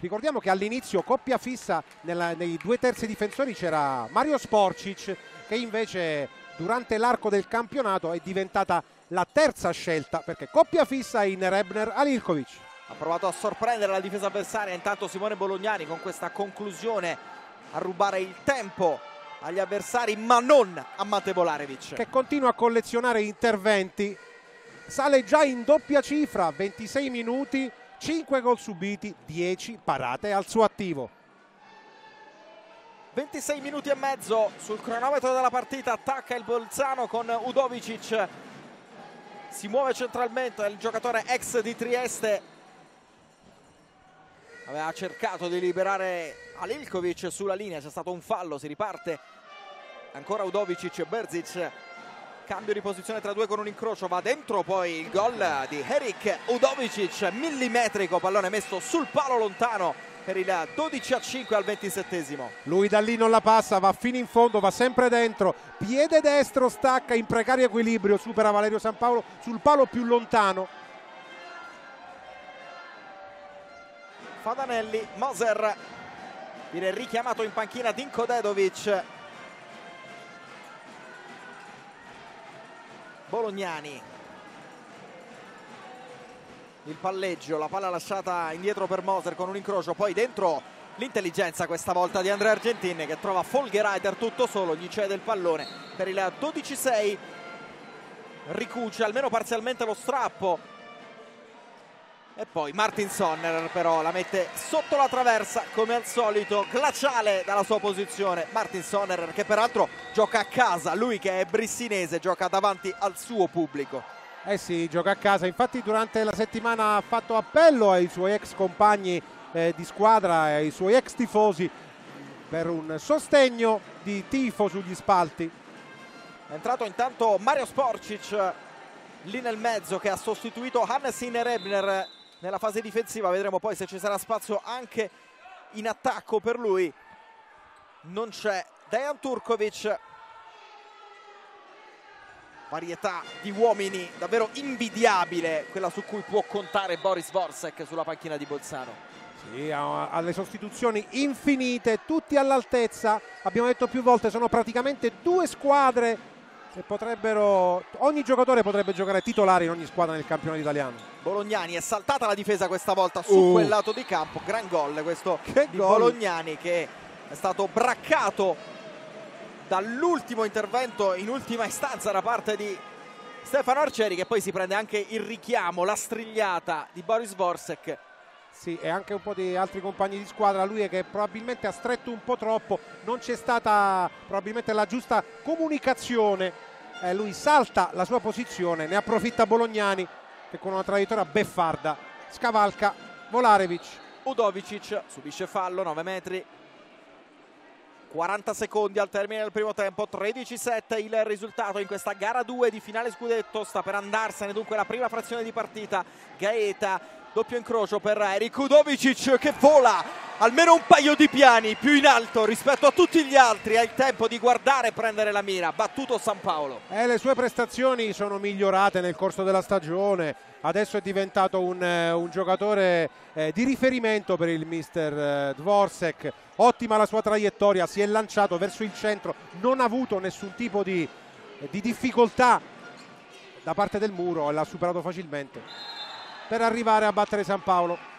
Ricordiamo che all'inizio coppia fissa nella, nei due terzi difensori c'era Mario Sporcic che invece durante l'arco del campionato è diventata la terza scelta perché coppia fissa in Rebner Alilkovic. Ha provato a sorprendere la difesa avversaria intanto Simone Bolognani con questa conclusione a rubare il tempo agli avversari ma non a Mate Volarevic che continua a collezionare interventi. Sale già in doppia cifra 26 minuti 5 gol subiti 10 parate al suo attivo. 26 minuti e mezzo sul cronometro della partita attacca il Bolzano con Udovicic si muove centralmente il giocatore ex di Trieste. Aveva cercato di liberare Alilkovic sulla linea, c'è stato un fallo, si riparte ancora Udovicic e Berzic. Cambio di posizione tra due con un incrocio. Va dentro poi il gol di Erik Udovicic millimetrico pallone messo sul palo lontano per il 12 a 5 al 27 lui da lì non la passa va fino in fondo va sempre dentro. Piede destro stacca in precario equilibrio supera Valerio San Paolo sul palo più lontano. Fadanelli Moser viene richiamato in panchina Dinko Dedovic Bolognani. Il palleggio, la palla lasciata indietro per Moser con un incrocio, poi dentro l'intelligenza questa volta di Andrea Argentini che trova Folgerider tutto solo, gli cede il pallone per il 12-6 ricuce almeno parzialmente lo strappo e poi Martin Sonner però la mette sotto la traversa come al solito glaciale dalla sua posizione. Martin Sonner che peraltro gioca a casa lui che è brissinese gioca davanti al suo pubblico. Eh sì gioca a casa. Infatti durante la settimana ha fatto appello ai suoi ex compagni eh, di squadra e ai suoi ex tifosi per un sostegno di tifo sugli spalti. È entrato intanto Mario Sporcic lì nel mezzo che ha sostituito Hannes Innerebner nella fase difensiva vedremo poi se ci sarà spazio anche in attacco per lui. Non c'è. Dejan Turkovic. Varietà di uomini davvero invidiabile quella su cui può contare Boris Vorsek sulla panchina di Bolzano. Sì, alle sostituzioni infinite, tutti all'altezza. Abbiamo detto più volte, sono praticamente due squadre potrebbero, ogni giocatore potrebbe giocare titolare in ogni squadra nel campionato italiano. Bolognani è saltata la difesa questa volta su uh. quel lato di campo, gran gol questo che di gol. Bolognani che è stato braccato dall'ultimo intervento in ultima istanza da parte di Stefano Arcieri che poi si prende anche il richiamo, la strigliata di Boris Vorsek sì, e anche un po' di altri compagni di squadra. Lui è che probabilmente ha stretto un po' troppo, non c'è stata probabilmente la giusta comunicazione. Eh, lui salta la sua posizione, ne approfitta Bolognani che con una traiettoria beffarda scavalca Volarevic. Udovicic subisce fallo, 9 metri. 40 secondi al termine del primo tempo, 13-7 il risultato in questa gara 2 di finale scudetto, sta per andarsene dunque la prima frazione di partita, Gaeta doppio incrocio per Erik Udovicic che vola almeno un paio di piani più in alto rispetto a tutti gli altri. Ha il tempo di guardare e prendere la mira. Battuto San Paolo. Eh, le sue prestazioni sono migliorate nel corso della stagione. Adesso è diventato un, eh, un giocatore eh, di riferimento per il mister eh, Dvorsek. Ottima la sua traiettoria si è lanciato verso il centro non ha avuto nessun tipo di, di difficoltà da parte del muro l'ha superato facilmente per arrivare a battere San Paolo.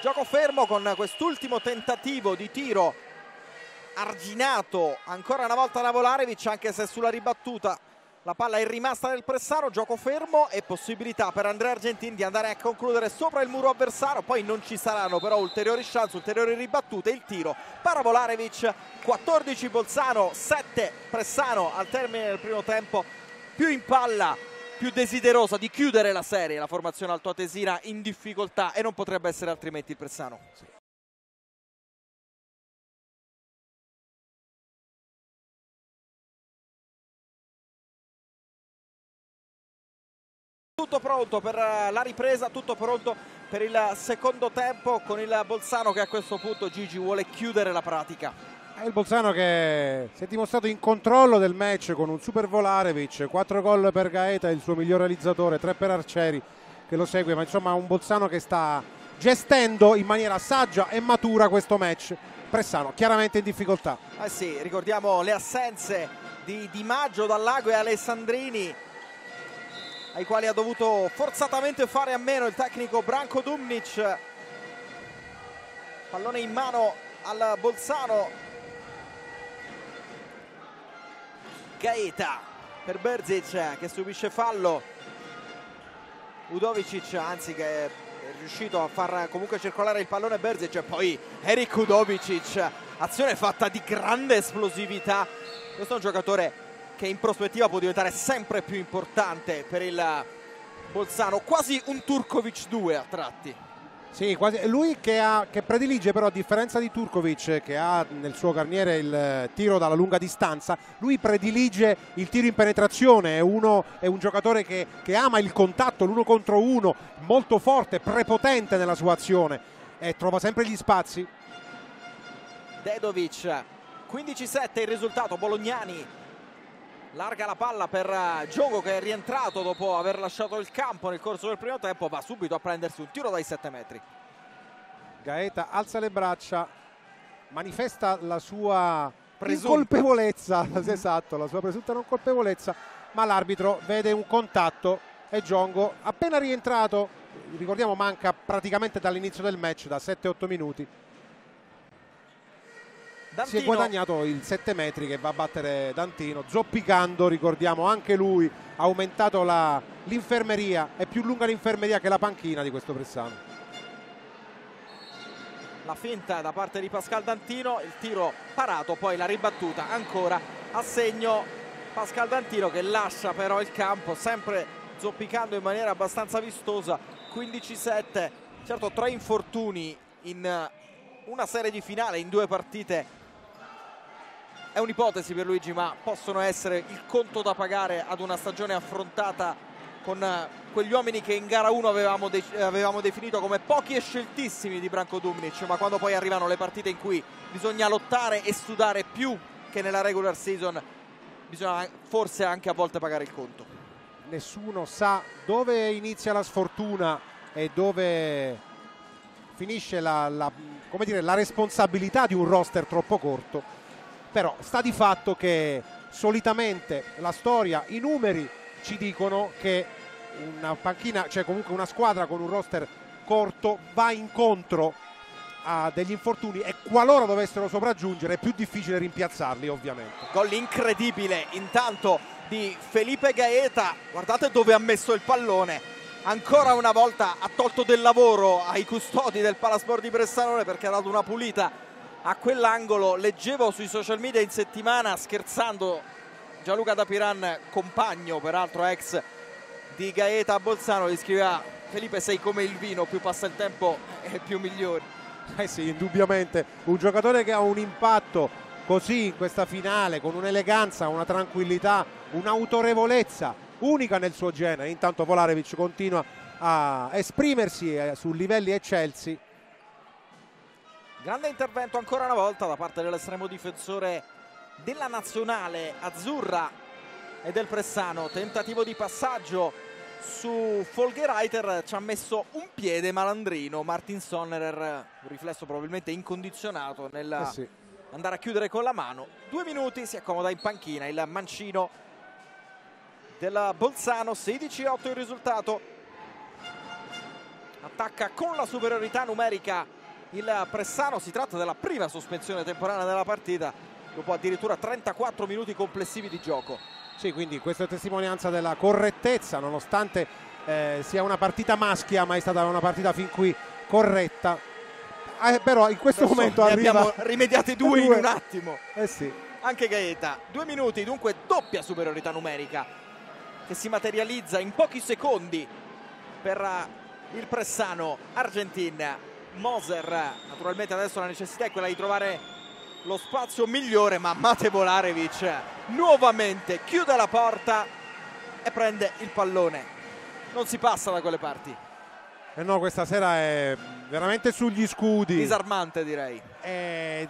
Gioco fermo con quest'ultimo tentativo di tiro arginato ancora una volta da Volarevic anche se sulla ribattuta la palla è rimasta nel pressaro, gioco fermo e possibilità per Andrea Argentin di andare a concludere sopra il muro avversario, poi non ci saranno però ulteriori chance, ulteriori ribattute, il tiro para Volarevic, 14 Bolzano, 7 Pressano al termine del primo tempo, più in palla più desiderosa di chiudere la serie la formazione altoatesina in difficoltà e non potrebbe essere altrimenti il Pressano. Sì. Tutto pronto per la ripresa, tutto pronto per il secondo tempo con il Bolzano che a questo punto Gigi vuole chiudere la pratica. È il Bolzano che si è dimostrato in controllo del match con un super Volarevic, 4 gol per Gaeta, il suo miglior realizzatore, 3 per Arcieri che lo segue, ma insomma un Bolzano che sta gestendo in maniera saggia e matura questo match. Pressano chiaramente in difficoltà. Eh sì, ricordiamo le assenze di Di Maggio, Dallago e Alessandrini ai quali ha dovuto forzatamente fare a meno il tecnico Branco Dumnic. Pallone in mano al Bolzano Gaeta. Per Berzic che subisce fallo. Udovicic anzi che è riuscito a far comunque circolare il pallone. Berzic e poi Erik Udovicic azione fatta di grande esplosività. Questo è un giocatore che in prospettiva può diventare sempre più importante per il Bolzano. Quasi un Turkovic 2 a tratti Sì, quasi, lui che, ha, che, predilige però a differenza di Turkovic che ha nel suo carniere il tiro dalla lunga distanza, lui predilige il tiro in penetrazione, è, uno, è un giocatore che, che ama il contatto, l'uno contro uno, molto forte, prepotente nella sua azione e trova sempre gli spazi. Dedovic, 15-7 il risultato, Bolognani larga la palla per eh, Gioco che è rientrato dopo aver lasciato il campo nel corso del primo tempo va subito a prendersi un tiro dai 7 metri. Gaeta alza le braccia manifesta la sua colpevolezza esatto, la sua presunta non colpevolezza ma l'arbitro vede un contatto e Giongo appena rientrato ricordiamo manca praticamente dall'inizio del match da 7-8 minuti Dantino. si è guadagnato il 7 metri che va a battere Dantino zoppicando ricordiamo anche lui ha aumentato l'infermeria è più lunga l'infermeria che la panchina di questo Bressano la finta da parte di Pascal Dantino il tiro parato poi la ribattuta ancora a segno Pascal Dantino che lascia però il campo sempre zoppicando in maniera abbastanza vistosa 15-7 certo tre infortuni in una serie di finale in due partite è un'ipotesi per Luigi ma possono essere il conto da pagare ad una stagione affrontata con eh, quegli uomini che in gara 1 avevamo, de avevamo definito come pochi e sceltissimi di Branco Dumnic ma quando poi arrivano le partite in cui bisogna lottare e sudare più che nella regular season bisogna forse anche a volte pagare il conto. Nessuno sa dove inizia la sfortuna e dove finisce la, la, dire, la responsabilità di un roster troppo corto però sta di fatto che solitamente la storia, i numeri ci dicono che una panchina, cioè comunque una squadra con un roster corto va incontro a degli infortuni e qualora dovessero sopraggiungere è più difficile rimpiazzarli ovviamente. Gol incredibile intanto di Felipe Gaeta, guardate dove ha messo il pallone, ancora una volta ha tolto del lavoro ai custodi del Palasport di Bressanone perché ha dato una pulita a quell'angolo. Leggevo sui social media in settimana scherzando Gianluca Dapiran, compagno peraltro ex di Gaeta Bolzano, gli scriveva Felipe sei come il vino, più passa il tempo e più migliori. Eh sì, indubbiamente, un giocatore che ha un impatto così in questa finale, con un'eleganza, una tranquillità, un'autorevolezza unica nel suo genere. Intanto Volarevic continua a esprimersi eh, su livelli eccelsi Grande intervento ancora una volta da parte dell'estremo difensore della nazionale azzurra e del Pressano. Tentativo di passaggio su Folgereiter ci ha messo un piede malandrino Martin Sonnerer, un riflesso probabilmente incondizionato nel eh sì. andare a chiudere con la mano. Due minuti, si accomoda in panchina il mancino della Bolzano, 16-8 il risultato. Attacca con la superiorità numerica il Pressano. Si tratta della prima sospensione temporanea della partita dopo addirittura 34 minuti complessivi di gioco. Sì, quindi questa è testimonianza della correttezza, nonostante eh, sia una partita maschia, ma è stata una partita fin qui corretta. Eh, però in questo Adesso momento arriva... abbiamo rimediati due, due in un attimo. Eh sì. Anche Gaeta, due minuti, dunque doppia superiorità numerica che si materializza in pochi secondi per il Pressano Argentina Moser naturalmente adesso la necessità è quella di trovare lo spazio migliore ma Mate Volarevic nuovamente chiude la porta e prende il pallone. Non si passa da quelle parti. Eh no questa sera è veramente sugli scudi. Disarmante direi. È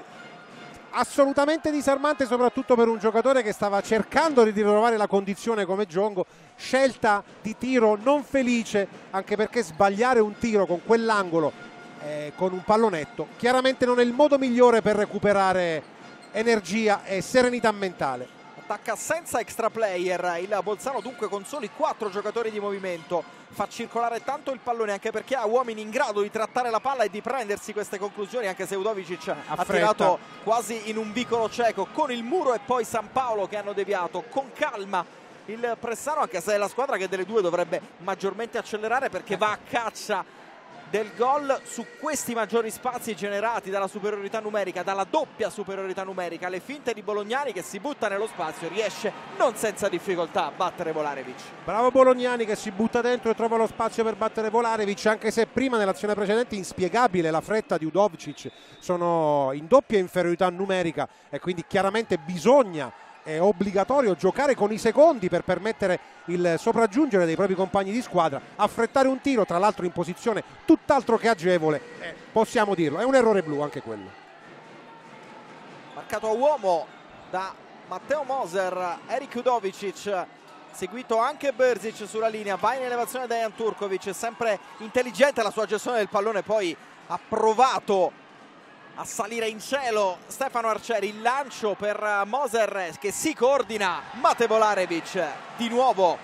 assolutamente disarmante soprattutto per un giocatore che stava cercando di ritrovare la condizione come Giongo. Scelta di tiro non felice anche perché sbagliare un tiro con quell'angolo eh, con un pallonetto. Chiaramente non è il modo migliore per recuperare energia e serenità mentale. Attacca senza extra player. Il Bolzano dunque con soli quattro giocatori di movimento. Fa circolare tanto il pallone anche perché ha uomini in grado di trattare la palla e di prendersi queste conclusioni. Anche se Udovicic ha tirato quasi in un vicolo cieco con il muro e poi San Paolo che hanno deviato con calma il Pressano anche se è la squadra che delle due dovrebbe maggiormente accelerare perché va a caccia del gol su questi maggiori spazi generati dalla superiorità numerica, dalla doppia superiorità numerica, le finte di Bolognani che si butta nello spazio, riesce non senza difficoltà a battere Volarevic. Bravo Bolognani che si butta dentro e trova lo spazio per battere Volarevic, anche se prima nell'azione precedente inspiegabile la fretta di Udovcic, sono in doppia inferiorità numerica e quindi chiaramente bisogna è obbligatorio giocare con i secondi per permettere il sopraggiungere dei propri compagni di squadra, affrettare un tiro, tra l'altro in posizione tutt'altro che agevole, eh, possiamo dirlo, è un errore blu anche quello. Marcato a uomo da Matteo Moser, Erik Udovicic, seguito anche Berzic sulla linea, va in elevazione da Jan Turkovic, sempre intelligente la sua gestione del pallone, poi ha provato a salire in cielo Stefano Arcieri, il lancio per Moser che si coordina, Mate Volarevic di nuovo.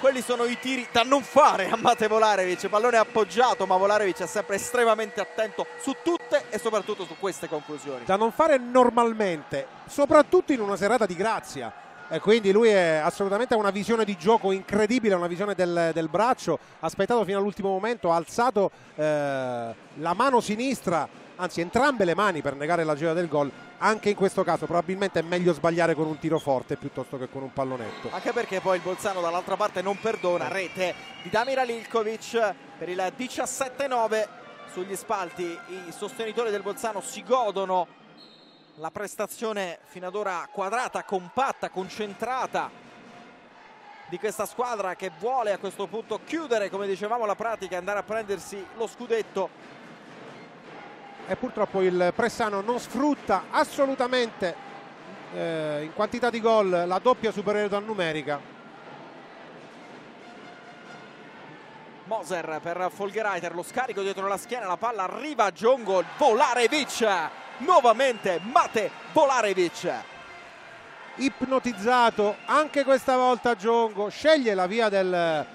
Quelli sono i tiri da non fare a Mate Volarevic, pallone appoggiato ma Volarevic è sempre estremamente attento su tutte e soprattutto su queste conclusioni. Da non fare normalmente, soprattutto in una serata di grazia. E quindi lui è assolutamente una visione di gioco incredibile, una visione del, del braccio, aspettato fino all'ultimo momento, ha alzato eh, la mano sinistra anzi entrambe le mani per negare la gioia del gol anche in questo caso. Probabilmente è meglio sbagliare con un tiro forte piuttosto che con un pallonetto. Anche perché poi il Bolzano dall'altra parte non perdona. Rete di Damir Lilkovic per il 17-9 sugli spalti i sostenitori del Bolzano si godono la prestazione fino ad ora quadrata, compatta, concentrata di questa squadra che vuole a questo punto chiudere come dicevamo la pratica e andare a prendersi lo scudetto e purtroppo il Pressano non sfrutta assolutamente eh, in quantità di gol la doppia superiorità numerica. Moser per Folgereiter, lo scarico dietro la schiena, la palla arriva a Giongo, Volarevic, nuovamente Mate Volarevic. Ipnotizzato anche questa volta Giongo, sceglie la via del,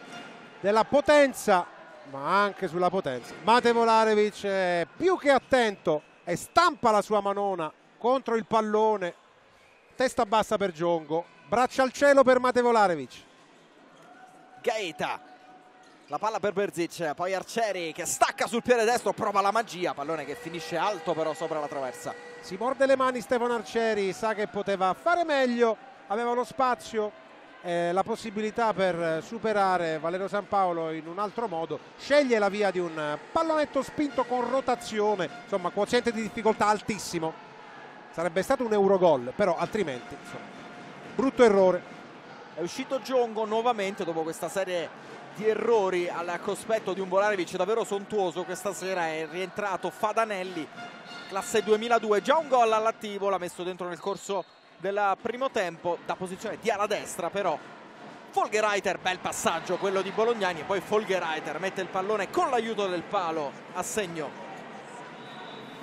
della potenza ma anche sulla potenza. Mate Volarevic è più che attento e stampa la sua manona contro il pallone. Testa bassa per Giongo, braccia al cielo per Mate Volarevic. Gaeta, la palla per Berzic, poi Arcieri che stacca sul piede destro, prova la magia, pallone che finisce alto però sopra la traversa. Si morde le mani Stefano Arcieri, sa che poteva fare meglio, aveva lo spazio, eh, la possibilità per superare Valero San Paolo in un altro modo, sceglie la via di un pallonetto spinto con rotazione, insomma quoziente di difficoltà altissimo, sarebbe stato un Eurogol, però altrimenti insomma, brutto errore. È uscito Giongo nuovamente dopo questa serie di errori al cospetto di un Volarevic davvero sontuoso, questa sera è rientrato Fadanelli, classe 2002, già un gol all'attivo, l'ha messo dentro nel corso del primo tempo da posizione di ala destra però. Folgereiter, bel passaggio quello di Bolognani e poi Folgereiter mette il pallone con l'aiuto del palo a segno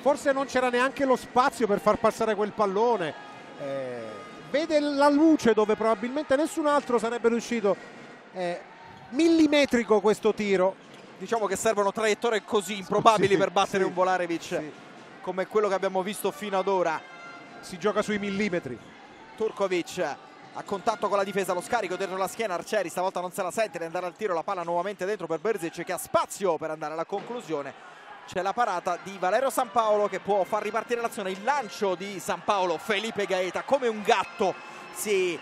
forse non c'era neanche lo spazio per far passare quel pallone. Eh, vede la luce dove probabilmente nessun altro sarebbe riuscito. Eh, millimetrico questo tiro. Diciamo che servono traiettorie così improbabili sì, per battere sì, un Volarevic sì. come quello che abbiamo visto fino ad ora si gioca sui millimetri. Turkovic a contatto con la difesa, lo scarico dentro la schiena, Arcieri stavolta non se la sente di andare al tiro, la palla nuovamente dentro per Berzic che ha spazio per andare alla conclusione. C'è la parata di Valerio San Paolo che può far ripartire l'azione, il lancio di San Paolo, Felipe Gaeta come un gatto si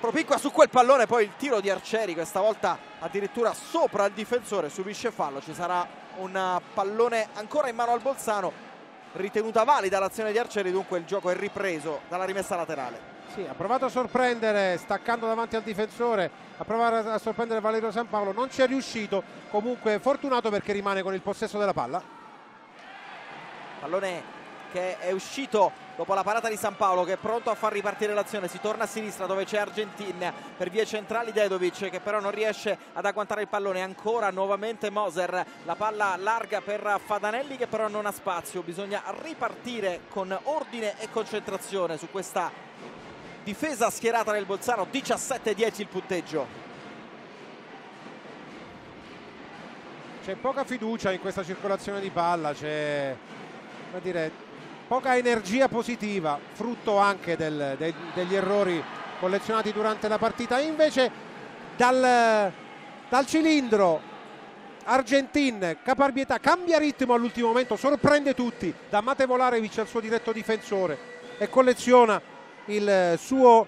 propicqua su quel pallone, poi il tiro di Arcieri questa volta addirittura sopra il difensore, subisce fallo, ci sarà un pallone ancora in mano al Bolzano ritenuta valida l'azione di Arcieri, dunque il gioco è ripreso dalla rimessa laterale. Sì, ha provato a sorprendere staccando davanti al difensore, ha provato a sorprendere Valerio San Paolo, non ci è riuscito, comunque fortunato perché rimane con il possesso della palla. Pallone che è uscito dopo la parata di San Paolo che è pronto a far ripartire l'azione si torna a sinistra dove c'è Argentin per vie centrali Dedovic che però non riesce ad agguantare il pallone. Ancora nuovamente Moser la palla larga per Fadanelli che però non ha spazio. Bisogna ripartire con ordine e concentrazione su questa difesa schierata nel Bolzano. 17-10 il punteggio. C'è poca fiducia in questa circolazione di palla c'è dire poca energia positiva, frutto anche del, de, degli errori collezionati durante la partita. Invece dal, dal cilindro Argentin, Caparbietà cambia ritmo all'ultimo momento, sorprende tutti da Mate Volarevic al suo diretto difensore e colleziona il suo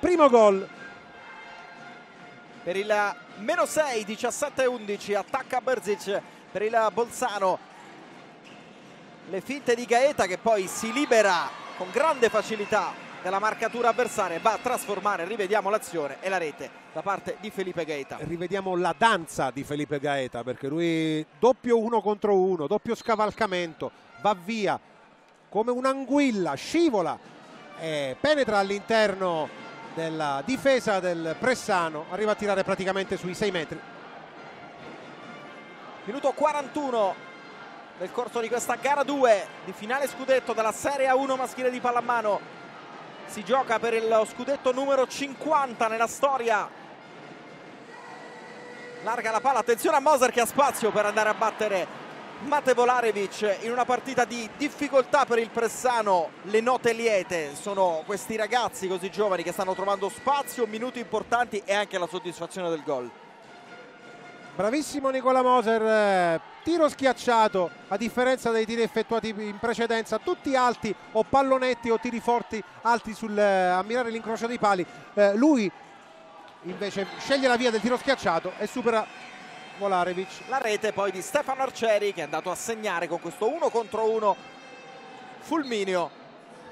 primo gol. Per il meno 6, 17-11, attacca Berzic per il Bolzano. Le finte di Gaeta che poi si libera con grande facilità della marcatura avversaria va a trasformare, rivediamo l'azione e la rete da parte di Felipe Gaeta. Rivediamo la danza di Felipe Gaeta perché lui doppio uno contro uno, doppio scavalcamento, va via come un'anguilla, scivola e penetra all'interno della difesa del Pressano, arriva a tirare praticamente sui 6 metri. Minuto 41 nel corso di questa gara 2 di finale scudetto della Serie A1 maschile di pallamano. Si gioca per il scudetto numero 50 nella storia. Larga la palla, attenzione a Moser che ha spazio per andare a battere Mate Volarevic in una partita di difficoltà per il Pressano. Le note liete sono questi ragazzi così giovani che stanno trovando spazio, minuti importanti e anche la soddisfazione del gol Bravissimo Nicola Moser, eh, tiro schiacciato a differenza dei tiri effettuati in precedenza, tutti alti o pallonetti o tiri forti alti sul, eh, a mirare l'incrocio dei pali. Eh, lui invece sceglie la via del tiro schiacciato e supera Volarevic. La rete poi di Stefano Arcieri che è andato a segnare con questo uno contro uno fulmineo.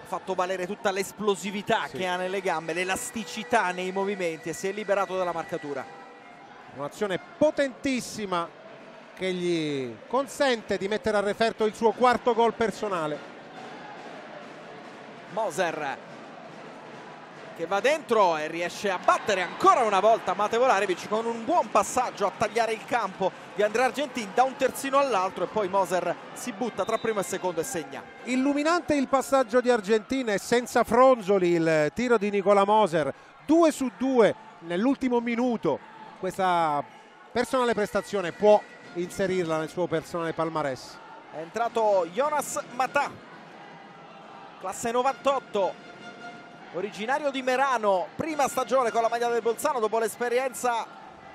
Ha fatto valere tutta l'esplosività sì. che ha nelle gambe, l'elasticità nei movimenti e si è liberato dalla marcatura un'azione potentissima che gli consente di mettere a referto il suo quarto gol personale Moser che va dentro e riesce a battere ancora una volta Mate Volarevic con un buon passaggio a tagliare il campo di Andrea Argentin da un terzino all'altro e poi Moser si butta tra primo e secondo e segna. Illuminante il passaggio di Argentina e senza fronzoli il tiro di Nicola Moser, 2 su 2 nell'ultimo minuto questa personale prestazione può inserirla nel suo personale palmarès. È entrato Jonas Matà, classe 98, originario di Merano, prima stagione con la maglia del Bolzano dopo l'esperienza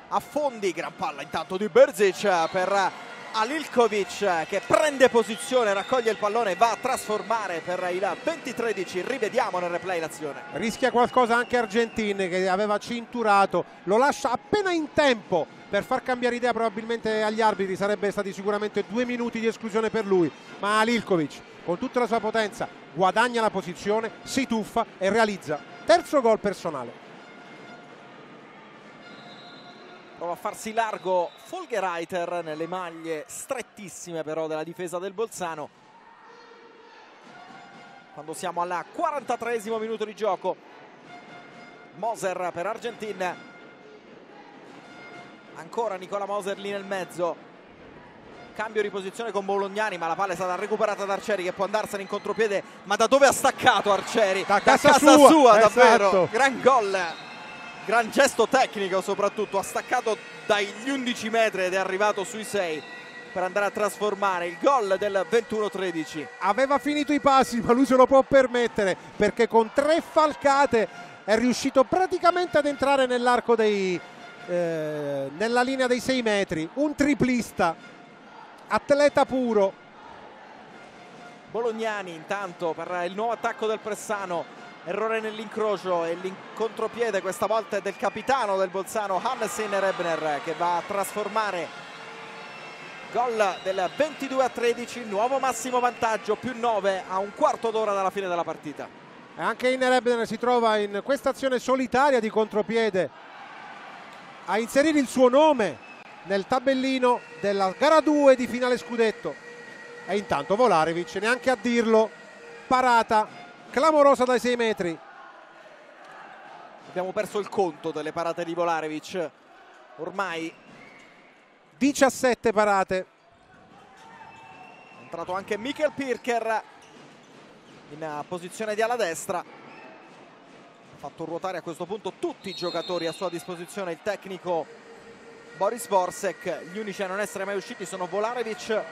a fondi, gran palla intanto di Berzic per Alilkovic che prende posizione, raccoglie il pallone e va a trasformare per il 20-13. Rivediamo nel replay l'azione. Rischia qualcosa anche Argentin che aveva cinturato, lo lascia appena in tempo per far cambiare idea probabilmente agli arbitri, sarebbe stati sicuramente due minuti di esclusione per lui, ma Alilkovic con tutta la sua potenza guadagna la posizione, si tuffa e realizza terzo gol personale. Prova a farsi largo Folgerreiter nelle maglie strettissime però della difesa del Bolzano. Quando siamo al 43 minuto di gioco Moser per Argentina ancora Nicola Moser lì nel mezzo. Cambio di posizione con Bolognani ma la palla è stata recuperata da Arcieri che può andarsene in contropiede ma da dove ha staccato Arcieri? da casa, da casa sua, sua davvero. Esatto. gran gol gran gesto tecnico soprattutto, ha staccato dagli 11 metri ed è arrivato sui 6 per andare a trasformare il gol del 21-13. Aveva finito i passi ma lui se lo può permettere perché con tre falcate è riuscito praticamente ad entrare nell'arco dei... Eh, nella linea dei 6 metri, un triplista, atleta puro. Bolognani intanto per il nuovo attacco del Pressano errore nell'incrocio e l'incontropiede questa volta è del capitano del Bolzano Hannesin Rebner che va a trasformare gol del 22 a 13 nuovo massimo vantaggio più 9 a un quarto d'ora dalla fine della partita. Anche in Rebner si trova in questa azione solitaria di contropiede a inserire il suo nome nel tabellino della gara 2 di finale scudetto. E intanto Volarevic neanche a dirlo parata clamorosa dai 6 metri. Abbiamo perso il conto delle parate di Volarevic. Ormai 17 parate. È entrato anche Michael Pirker in posizione di ala destra. Ha fatto ruotare a questo punto tutti i giocatori a sua disposizione il tecnico Boris Borsek. Gli unici a non essere mai usciti sono Volarevic,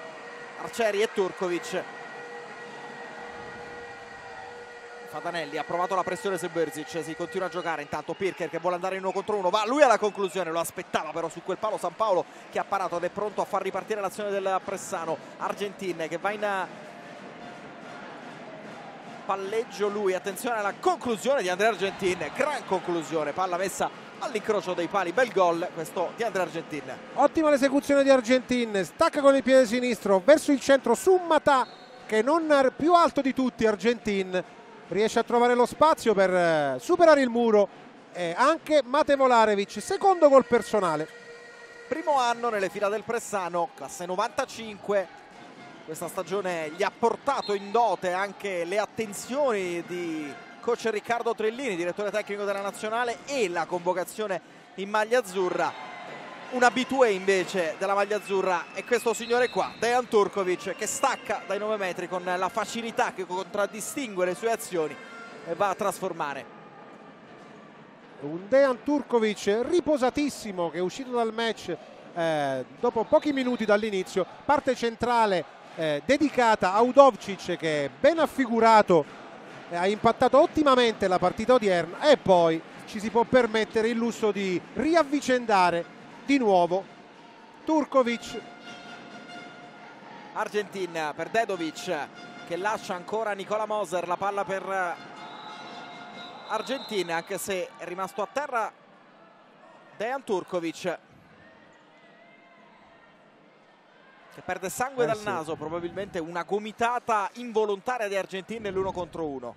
Arcieri e Turkovic Fatanelli ha provato la pressione su Berzic, si continua a giocare intanto Pirker che vuole andare in uno contro uno, va lui alla conclusione, lo aspettava però su quel palo San Paolo che ha parato ed è pronto a far ripartire l'azione del Pressano, Argentin che va in palleggio lui, attenzione alla conclusione di Andrea Argentin, gran conclusione, palla messa all'incrocio dei pali, bel gol questo di Andrea Argentin. Ottima l'esecuzione di Argentin, stacca con il piede sinistro verso il centro su Matà che non più alto di tutti Argentin riesce a trovare lo spazio per eh, superare il muro. E anche Mate Volarevic, secondo gol personale. Primo anno nelle fila del Pressano, classe 95, questa stagione gli ha portato in dote anche le attenzioni di coach Riccardo Trellini, direttore tecnico della nazionale e la convocazione in maglia azzurra un abitué invece della maglia azzurra è questo signore qua, Dejan Turkovic, che stacca dai 9 metri con la facilità che contraddistingue le sue azioni e va a trasformare. Un Dejan Turkovic riposatissimo che è uscito dal match eh, dopo pochi minuti dall'inizio, parte centrale eh, dedicata a Udovcic che è ben affigurato, eh, ha impattato ottimamente la partita odierna e poi ci si può permettere il lusso di riavvicendare di nuovo Turkovic Argentina per Dedovic che lascia ancora Nicola Moser la palla per Argentina anche se è rimasto a terra Dejan Turkovic che perde sangue eh dal sì. naso probabilmente una gomitata involontaria di Argentina nell'uno contro uno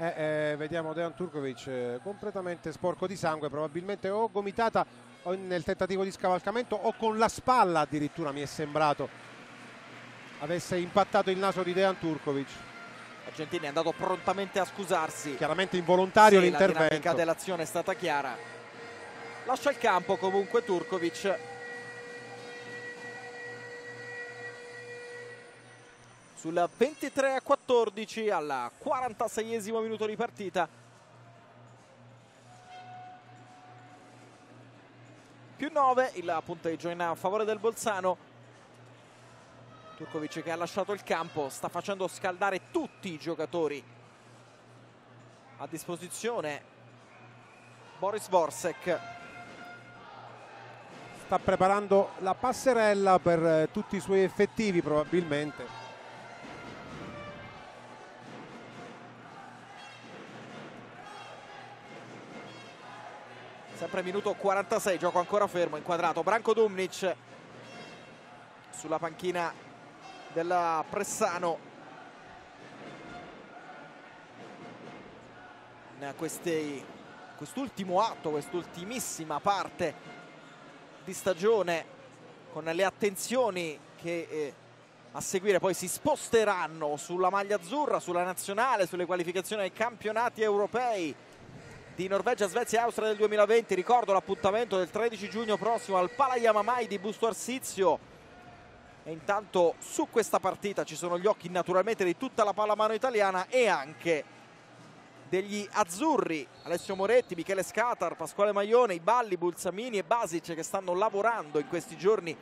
Eh, eh, vediamo Dejan Turkovic eh, completamente sporco di sangue, probabilmente o gomitata o nel tentativo di scavalcamento o con la spalla addirittura mi è sembrato avesse impattato il naso di Dejan Turkovic. Argentini è andato prontamente a scusarsi. Chiaramente involontario sì, l'intervento. La dinamica dell'azione è stata chiara. Lascia il campo comunque Turkovic sul 23 a 14 al 46esimo minuto di partita. Più 9 il punteggio in favore del Bolzano. Turkovic che ha lasciato il campo sta facendo scaldare tutti i giocatori a disposizione. Boris Vorsek sta preparando la passerella per eh, tutti i suoi effettivi probabilmente. Sempre minuto 46 gioco ancora fermo inquadrato. Branco Dumnic sulla panchina del Pressano. In quest'ultimo atto quest'ultimissima parte di stagione con le attenzioni che eh, a seguire poi si sposteranno sulla maglia azzurra, sulla nazionale, sulle qualificazioni ai campionati europei di Norvegia, Svezia e Austria del 2020. Ricordo l'appuntamento del 13 giugno prossimo al Palayamamai di Busto Arsizio. E intanto su questa partita ci sono gli occhi naturalmente di tutta la pallamano italiana e anche degli azzurri, Alessio Moretti, Michele Scatar, Pasquale Maione, i Balli, Bulsamini e Basic che stanno lavorando in questi giorni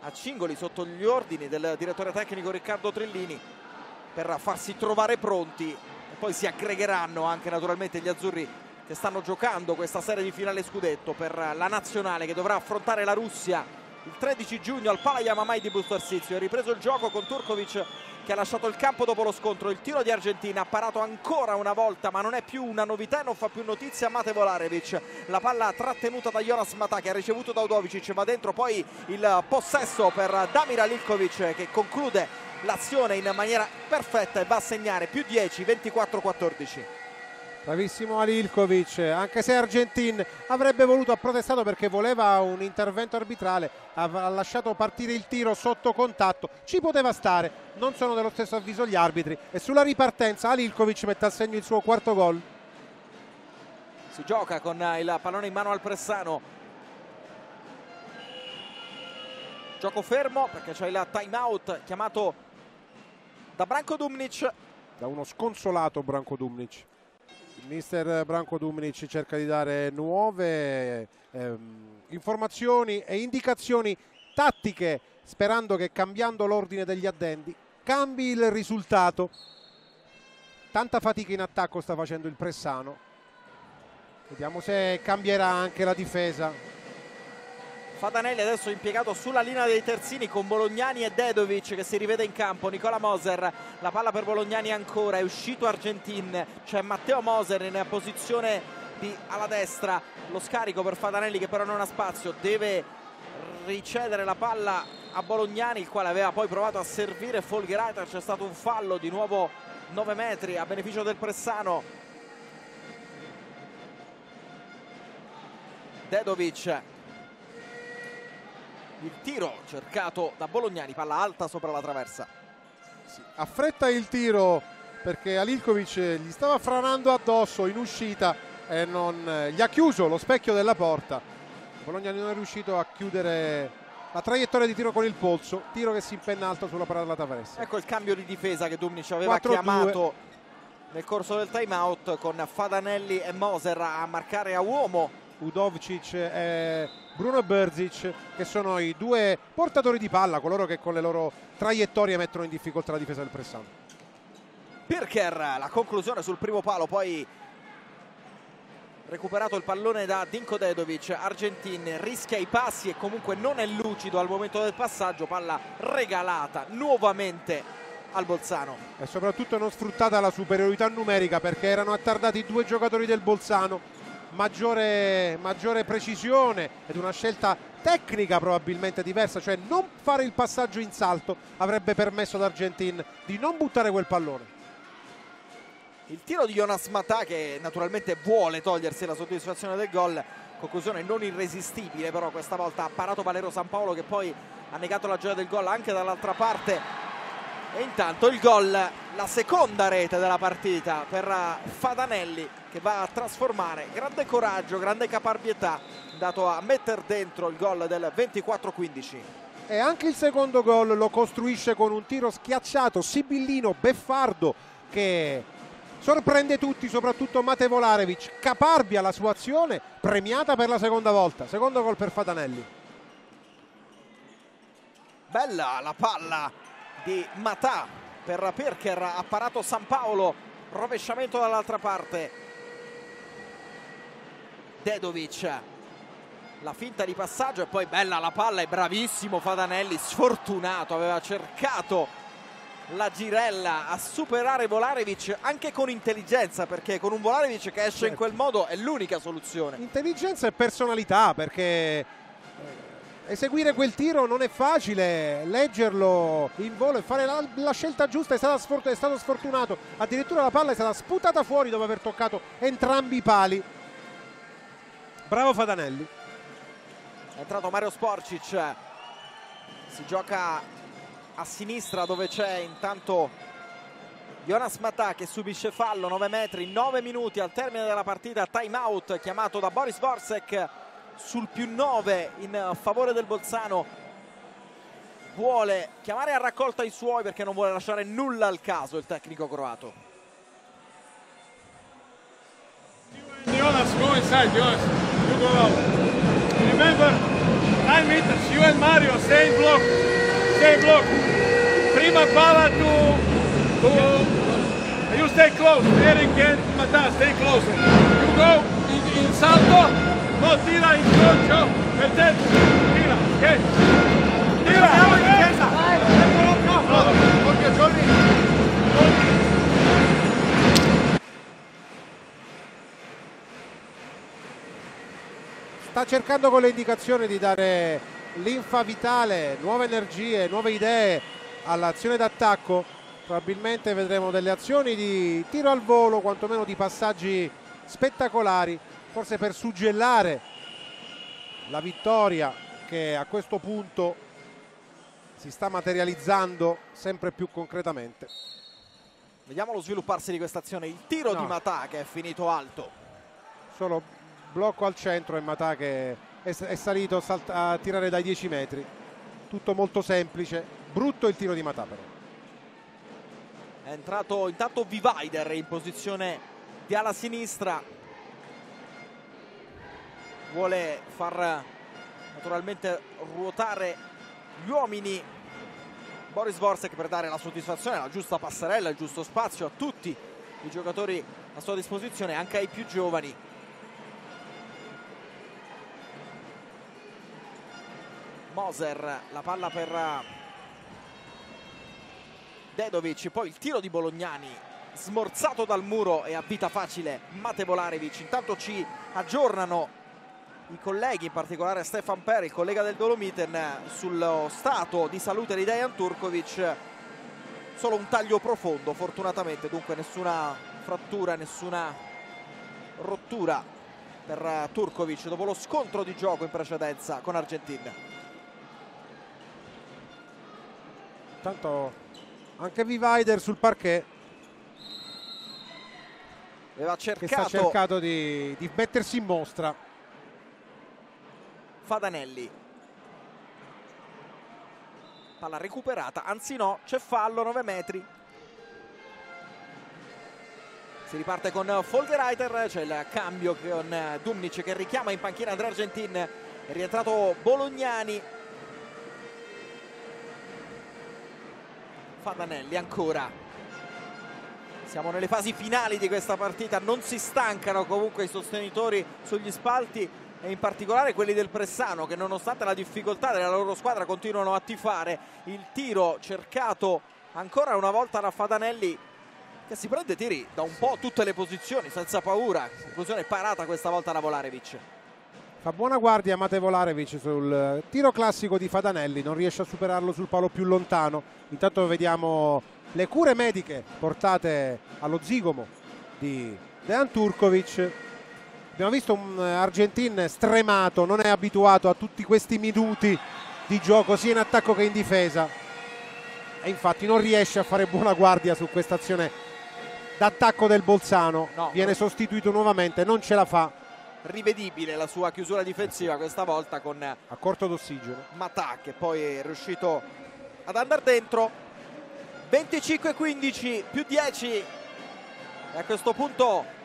a Cingoli sotto gli ordini del direttore tecnico Riccardo Trellini per farsi trovare pronti poi si aggregheranno anche naturalmente gli azzurri che stanno giocando questa serie di finale scudetto per la nazionale che dovrà affrontare la Russia il 13 giugno al Palayamamai di Busto Arsizio. È ripreso il gioco con Turkovic che ha lasciato il campo dopo lo scontro. Il tiro di Argentina ha parato ancora una volta, ma non è più una novità e non fa più notizia Mate Volarevic. La palla trattenuta da Jonas Mata che ha ricevuto da Udovicic, va dentro poi il possesso per Damir Alilkovic che conclude l'azione in maniera perfetta e va a segnare più 10, 24-14. Bravissimo Alilkovic, anche se Argentin avrebbe voluto, ha protestato perché voleva un intervento arbitrale, ha lasciato partire il tiro sotto contatto, ci poteva stare, non sono dello stesso avviso gli arbitri e sulla ripartenza Alilkovic mette a segno il suo quarto gol. Si gioca con il pallone in mano al Pressano, gioco fermo perché c'è il time out chiamato da Branko Dumnic. Da uno sconsolato Branko Dumnic. Il mister Branko Dumnic cerca di dare nuove ehm, informazioni e indicazioni tattiche sperando che cambiando l'ordine degli addendi cambi il risultato. Tanta fatica in attacco sta facendo il Pressano. Vediamo se cambierà anche la difesa. Fatanelli adesso impiegato sulla linea dei terzini con Bolognani e Dedovic che si rivede in campo. Nicola Moser, la palla per Bolognani ancora, è uscito Argentin, c'è Matteo Moser in posizione di, alla destra, lo scarico per Fatanelli che però non ha spazio, deve ricedere la palla a Bolognani il quale aveva poi provato a servire Folgeriter, c'è stato un fallo di nuovo 9 metri a beneficio del Pressano. Dedovic il tiro cercato da Bolognani, palla alta sopra la traversa. Sì, affretta il tiro perché Alilkovic gli stava franando addosso in uscita e non gli ha chiuso lo specchio della porta. Bologna non è riuscito a chiudere la traiettoria di tiro con il polso, tiro che si impenna alto sulla parata della traversa. Ecco il cambio di difesa che Dumnic aveva chiamato nel corso del time out con Fadanelli e Moser a marcare a uomo. Udovcic e Bruno Berzic che sono i due portatori di palla, coloro che con le loro traiettorie mettono in difficoltà la difesa del Pressano. Pirker, la conclusione sul primo palo, poi recuperato il pallone da Dinko Dedovic, Argentin rischia i passi e comunque non è lucido al momento del passaggio, palla regalata nuovamente al Bolzano. E soprattutto non sfruttata la superiorità numerica perché erano attardati due giocatori del Bolzano maggiore, maggiore precisione ed una scelta tecnica probabilmente diversa, cioè non fare il passaggio in salto avrebbe permesso ad Argentin di non buttare quel pallone. Il tiro di Jonas Matà che naturalmente vuole togliersi la soddisfazione del gol, conclusione non irresistibile però questa volta ha parato Valero San Paolo che poi ha negato la gioia del gol anche dall'altra parte e intanto il gol, la seconda rete della partita per Fadanelli che va a trasformare. Grande coraggio, grande caparbietà dato a mettere dentro il gol del 24-15 e anche il secondo gol lo costruisce con un tiro schiacciato, sibillino, beffardo che sorprende tutti, soprattutto Mate Volarevic, caparbia la sua azione, premiata per la seconda volta, secondo gol per Fadanelli. Bella la palla di Matà per Perker, ha parato San Paolo, rovesciamento dall'altra parte. Dedovic, la finta di passaggio e poi bella la palla e bravissimo Fadanelli, sfortunato, aveva cercato la girella a superare Volarevic anche con intelligenza perché con un Volarevic che esce certo. in quel modo è l'unica soluzione. Intelligenza e personalità perché eseguire quel tiro non è facile, leggerlo in volo e fare la, la scelta giusta è, sfort è, stato sfortunato, addirittura la palla è stata sputata fuori dopo aver toccato entrambi i pali. Bravo Fadanelli. È entrato Mario Sporcic, si gioca a sinistra dove c'è intanto Jonas Matà che subisce fallo 9 metri, 9 minuti al termine della partita, time out chiamato da Boris Borsek sul più 9 in favore del Bolzano. Vuole chiamare a raccolta i suoi perché non vuole lasciare nulla al caso il tecnico croato. Jonas go inside Jonas you go out remember 9 meters you and Mario stay in block stay in block. Prima palla to, to you stay close Eric and Mata stay close. You go in, in salto No, tira incrocio, per dentro, tira, ok? Tira! Andiamo in difesa! Occhio, Johnny! Sta cercando con le indicazioni di dare linfa vitale, nuove energie, nuove idee all'azione d'attacco. Probabilmente vedremo delle azioni di tiro al volo, quantomeno di passaggi spettacolari forse per suggellare la vittoria che a questo punto si sta materializzando sempre più concretamente. Vediamo lo svilupparsi di questa azione, il tiro no. di Matà che è finito alto. Solo blocco al centro e Matà che è, è salito a tirare dai 10 metri. Tutto molto semplice, brutto il tiro di Matà però. È entrato intanto Vivider in posizione di ala sinistra vuole far naturalmente ruotare gli uomini Boris Vorsek per dare la soddisfazione, la giusta passerella, il giusto spazio a tutti i giocatori a sua disposizione, anche ai più giovani. Moser, la palla per Dedovic, poi il tiro di Bolognani smorzato dal muro e a vita facile Mate Volarevic. Intanto ci aggiornano i colleghi, in particolare Stefan Per, il collega del Dolomiten, sullo stato di salute di Dejan Turkovic. Solo un taglio profondo, fortunatamente, dunque nessuna frattura, nessuna rottura per Turkovic dopo lo scontro di gioco in precedenza con Argentina. Intanto anche Vivider sul parquet aveva cercato, che sta cercato di, di mettersi in mostra Fadanelli. Palla recuperata anzi no c'è fallo 9 metri. Si riparte con Folgereiter c'è il cambio con Dumnic che richiama in panchina Andrea Argentin è rientrato Bolognani. Fadanelli ancora. Siamo nelle fasi finali di questa partita non si stancano comunque i sostenitori sugli spalti e in particolare quelli del Pressano che nonostante la difficoltà della loro squadra continuano a tifare il tiro cercato ancora una volta da Fadanelli che si prende tiri da un po' tutte le posizioni senza paura conclusione parata questa volta da Volarevic Fa buona guardia Mate Volarevic sul tiro classico di Fadanelli, non riesce a superarlo sul palo più lontano. Intanto vediamo le cure mediche portate allo zigomo di Dejan Turkovic. Abbiamo visto un Argentin stremato, non è abituato a tutti questi minuti di gioco sia in attacco che in difesa. E infatti non riesce a fare buona guardia su questa azione d'attacco del Bolzano. No. Viene sostituito nuovamente, non ce la fa. Rivedibile la sua chiusura difensiva questa volta con a corto d'ossigeno. Matà che poi è riuscito ad andare dentro. 25-15 più 10 e a questo punto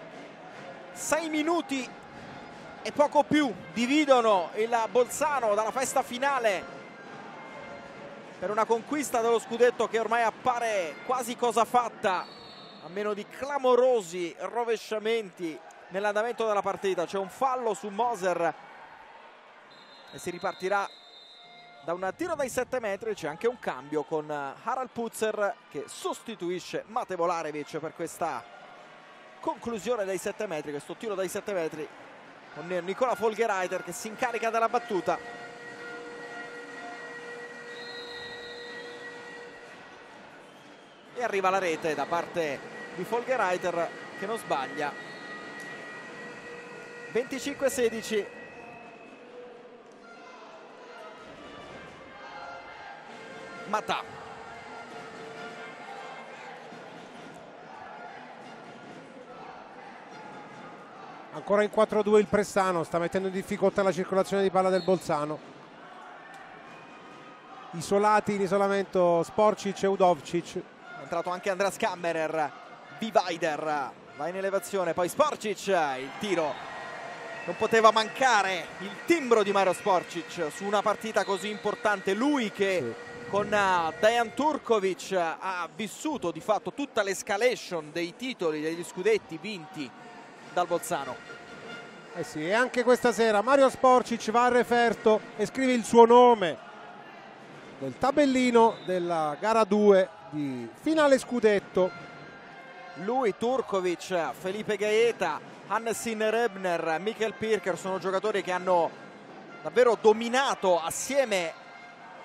6 minuti e poco più dividono il Bolzano dalla festa finale per una conquista dello scudetto che ormai appare quasi cosa fatta a meno di clamorosi rovesciamenti nell'andamento della partita. C'è un fallo su Moser e si ripartirà da un tiro dai 7 metri. C'è anche un cambio con Harald Putzer che sostituisce Mate Volarevic per questa conclusione dai 7 metri, questo tiro dai 7 metri con Nicola Folgereiter che si incarica della battuta. E arriva la rete da parte di Folgereiter che non sbaglia. 25-16 Matà ancora in 4-2 il Pressano sta mettendo in difficoltà la circolazione di palla del Bolzano isolati in isolamento Sporcic e Udovcic è entrato anche Andreas Kammerer Vivider va in elevazione poi Sporcic il tiro non poteva mancare il timbro di Mario Sporcic su una partita così importante. Lui che sì. con uh, Dejan Turkovic ha vissuto di fatto tutta l'escalation dei titoli, degli scudetti vinti dal Bolzano. Eh sì, e anche questa sera Mario Sporcic va a referto e scrive il suo nome nel tabellino della gara 2 di finale scudetto. Lui, Turkovic, Felipe Gaeta, Hannesin Rebner, Michael Pirker sono giocatori che hanno davvero dominato assieme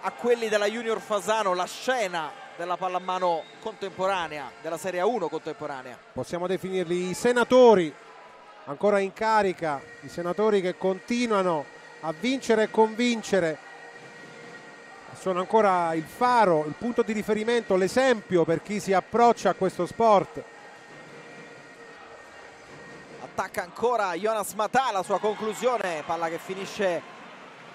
a quelli della Junior Fasano la scena della pallamano contemporanea, della Serie 1 contemporanea. Possiamo definirli i senatori ancora in carica, i senatori che continuano a vincere e convincere. Sono ancora il faro, il punto di riferimento, l'esempio per chi si approccia a questo sport. Attacca ancora Jonas Matà la sua conclusione. Palla che finisce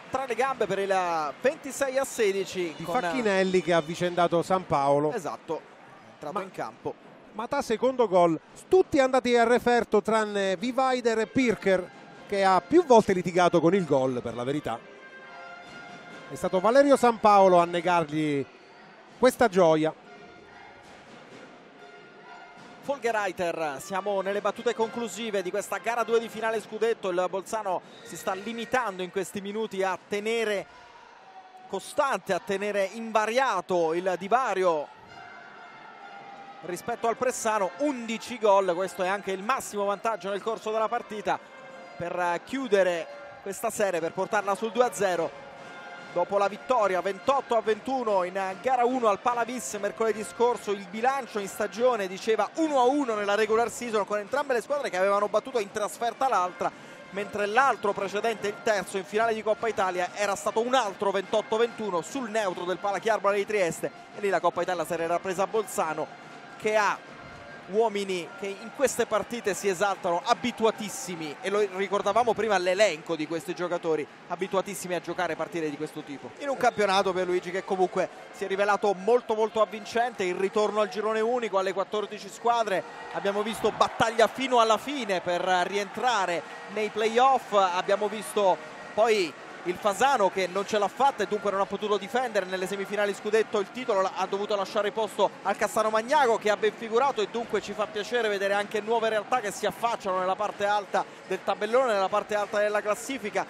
tra le gambe per il 26 a 16 di con... Facchinelli che ha avvicendato San Paolo. Esatto entrato Ma... in campo Matà secondo gol tutti andati a referto tranne Vivider e Pirker che ha più volte litigato con il gol per la verità è stato Valerio San Paolo a negargli questa gioia. Folgereiter, siamo nelle battute conclusive di questa gara 2 di finale scudetto, il Bolzano si sta limitando in questi minuti a tenere costante, a tenere invariato il divario rispetto al Pressano, 11 gol, questo è anche il massimo vantaggio nel corso della partita per chiudere questa serie, per portarla sul 2-0 dopo la vittoria 28 a 21 in gara 1 al Palavis mercoledì scorso il bilancio in stagione diceva 1 a 1 nella regular season con entrambe le squadre che avevano battuto in trasferta l'altra mentre l'altro precedente il terzo in finale di Coppa Italia era stato un altro 28 a 21 sul neutro del Palachiarbona di Trieste. E lì la Coppa Italia si era presa a Bolzano che ha uomini che in queste partite si esaltano abituatissimi e lo ricordavamo prima l'elenco di questi giocatori abituatissimi a giocare partite di questo tipo. In un campionato per Luigi che comunque si è rivelato molto molto avvincente il ritorno al girone unico alle 14 squadre abbiamo visto battaglia fino alla fine per rientrare nei playoff abbiamo visto poi il Fasano che non ce l'ha fatta e dunque non ha potuto difendere. Nelle semifinali scudetto il titolo ha dovuto lasciare posto al Cassano Magnago che ha ben figurato e dunque ci fa piacere vedere anche nuove realtà che si affacciano nella parte alta del tabellone nella parte alta della classifica.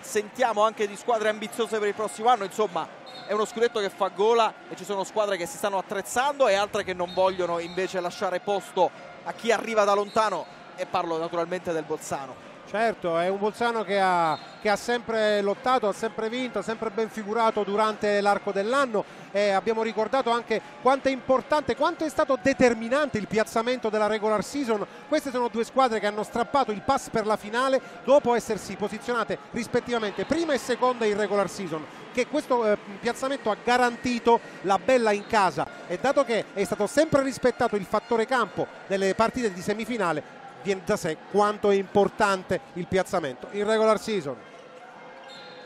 Sentiamo anche di squadre ambiziose per il prossimo anno. Insomma è uno scudetto che fa gola e ci sono squadre che si stanno attrezzando e altre che non vogliono invece lasciare posto a chi arriva da lontano. E parlo naturalmente del Bolzano Certo, è un Bolzano che ha, che ha, sempre lottato, ha sempre vinto, ha sempre ben figurato durante l'arco dell'anno. E abbiamo ricordato anche quanto è importante, quanto è stato determinante il piazzamento della regular season. Queste sono due squadre che hanno strappato il pass per la finale dopo essersi posizionate rispettivamente prima e seconda in regular season. Che questo eh, piazzamento ha garantito la bella in casa. E dato che è stato sempre rispettato il fattore campo delle partite di semifinale viene da sé quanto è importante il piazzamento in regular season.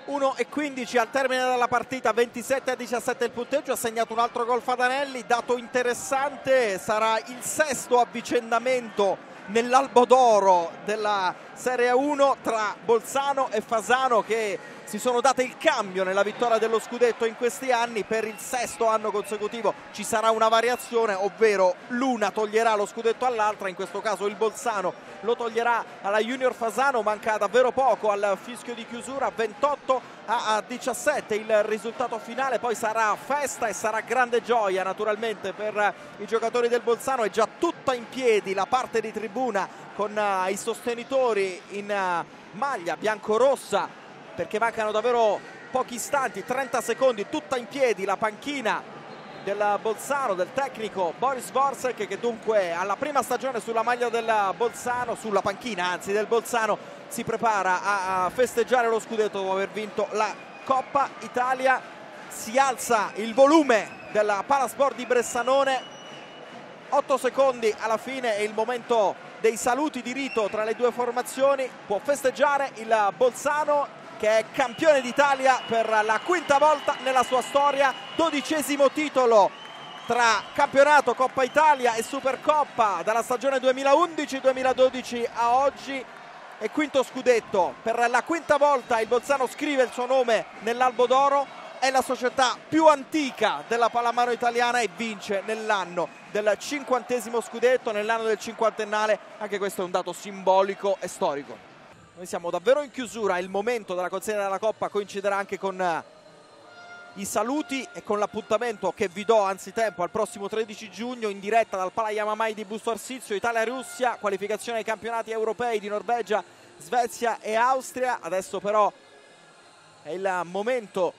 1 e 15 al termine della partita 27 a 17 il punteggio ha segnato un altro gol Fadanelli dato interessante sarà il sesto avvicendamento nell'albo d'oro della Serie 1 tra Bolzano e Fasano che si sono date il cambio nella vittoria dello scudetto in questi anni. Per il sesto anno consecutivo ci sarà una variazione ovvero l'una toglierà lo scudetto all'altra. In questo caso il Bolzano lo toglierà alla Junior Fasano. Manca davvero poco al fischio di chiusura. 28 a 17 il risultato finale. Poi sarà festa e sarà grande gioia naturalmente per i giocatori del Bolzano. È già tutta in piedi la parte di tribuna con uh, i sostenitori in uh, maglia bianco-rossa perché mancano davvero pochi istanti, 30 secondi, tutta in piedi la panchina del Bolzano, del tecnico Boris Vorsek che dunque alla prima stagione sulla maglia del Bolzano, sulla panchina anzi del Bolzano si prepara a festeggiare lo scudetto dopo aver vinto la Coppa Italia. Si alza il volume della Palasport di Bressanone. 8 secondi alla fine è il momento dei saluti di rito tra le due formazioni. Può festeggiare il Bolzano che è campione d'Italia per la quinta volta nella sua storia, dodicesimo titolo tra campionato Coppa Italia e Supercoppa dalla stagione 2011-2012 a oggi e quinto scudetto. Per la quinta volta il Bolzano scrive il suo nome nell'Albo d'Oro, è la società più antica della pallamano italiana e vince nell'anno del cinquantesimo scudetto, nell'anno del cinquantennale, anche questo è un dato simbolico e storico. Noi siamo davvero in chiusura, il momento della consegna della Coppa coinciderà anche con eh, i saluti e con l'appuntamento che vi do anzitempo al prossimo 13 giugno in diretta dal Pala Yamamai di Busto Arsizio, Italia-Russia, qualificazione ai campionati europei di Norvegia, Svezia e Austria. Adesso però è il momento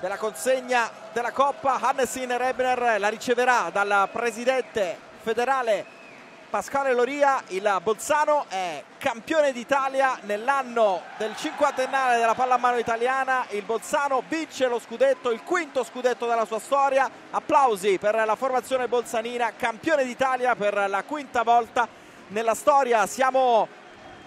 della consegna della Coppa. Hannesin Rebner la riceverà dal presidente federale Pasquale Loria, il Bolzano è campione d'Italia nell'anno del cinquantennale della pallamano italiana. Il Bolzano vince lo scudetto, il quinto scudetto della sua storia. Applausi per la formazione bolzanina, campione d'Italia per la quinta volta nella storia. Siamo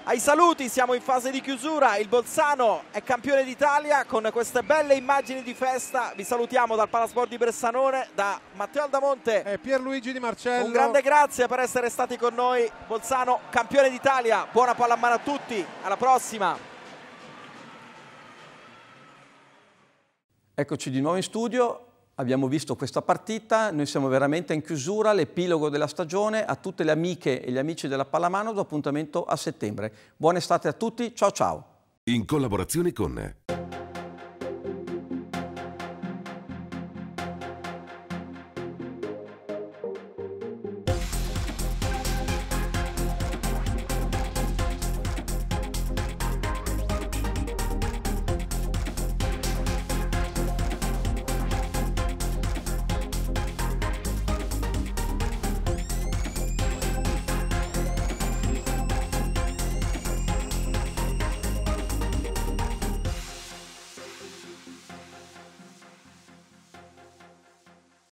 ai saluti, siamo in fase di chiusura, il Bolzano è campione d'Italia con queste belle immagini di festa, vi salutiamo dal Palasport di Bressanone, da Matteo Aldamonte. E Pierluigi Di Marcello. Un grande grazie per essere stati con noi, Bolzano campione d'Italia, buona pallamano a tutti, alla prossima. Eccoci di nuovo in studio, abbiamo visto questa partita, noi siamo veramente in chiusura, l'epilogo della stagione, a tutte le amiche e gli amici della pallamano do appuntamento a settembre. Buona estate a tutti, ciao ciao! In collaborazione con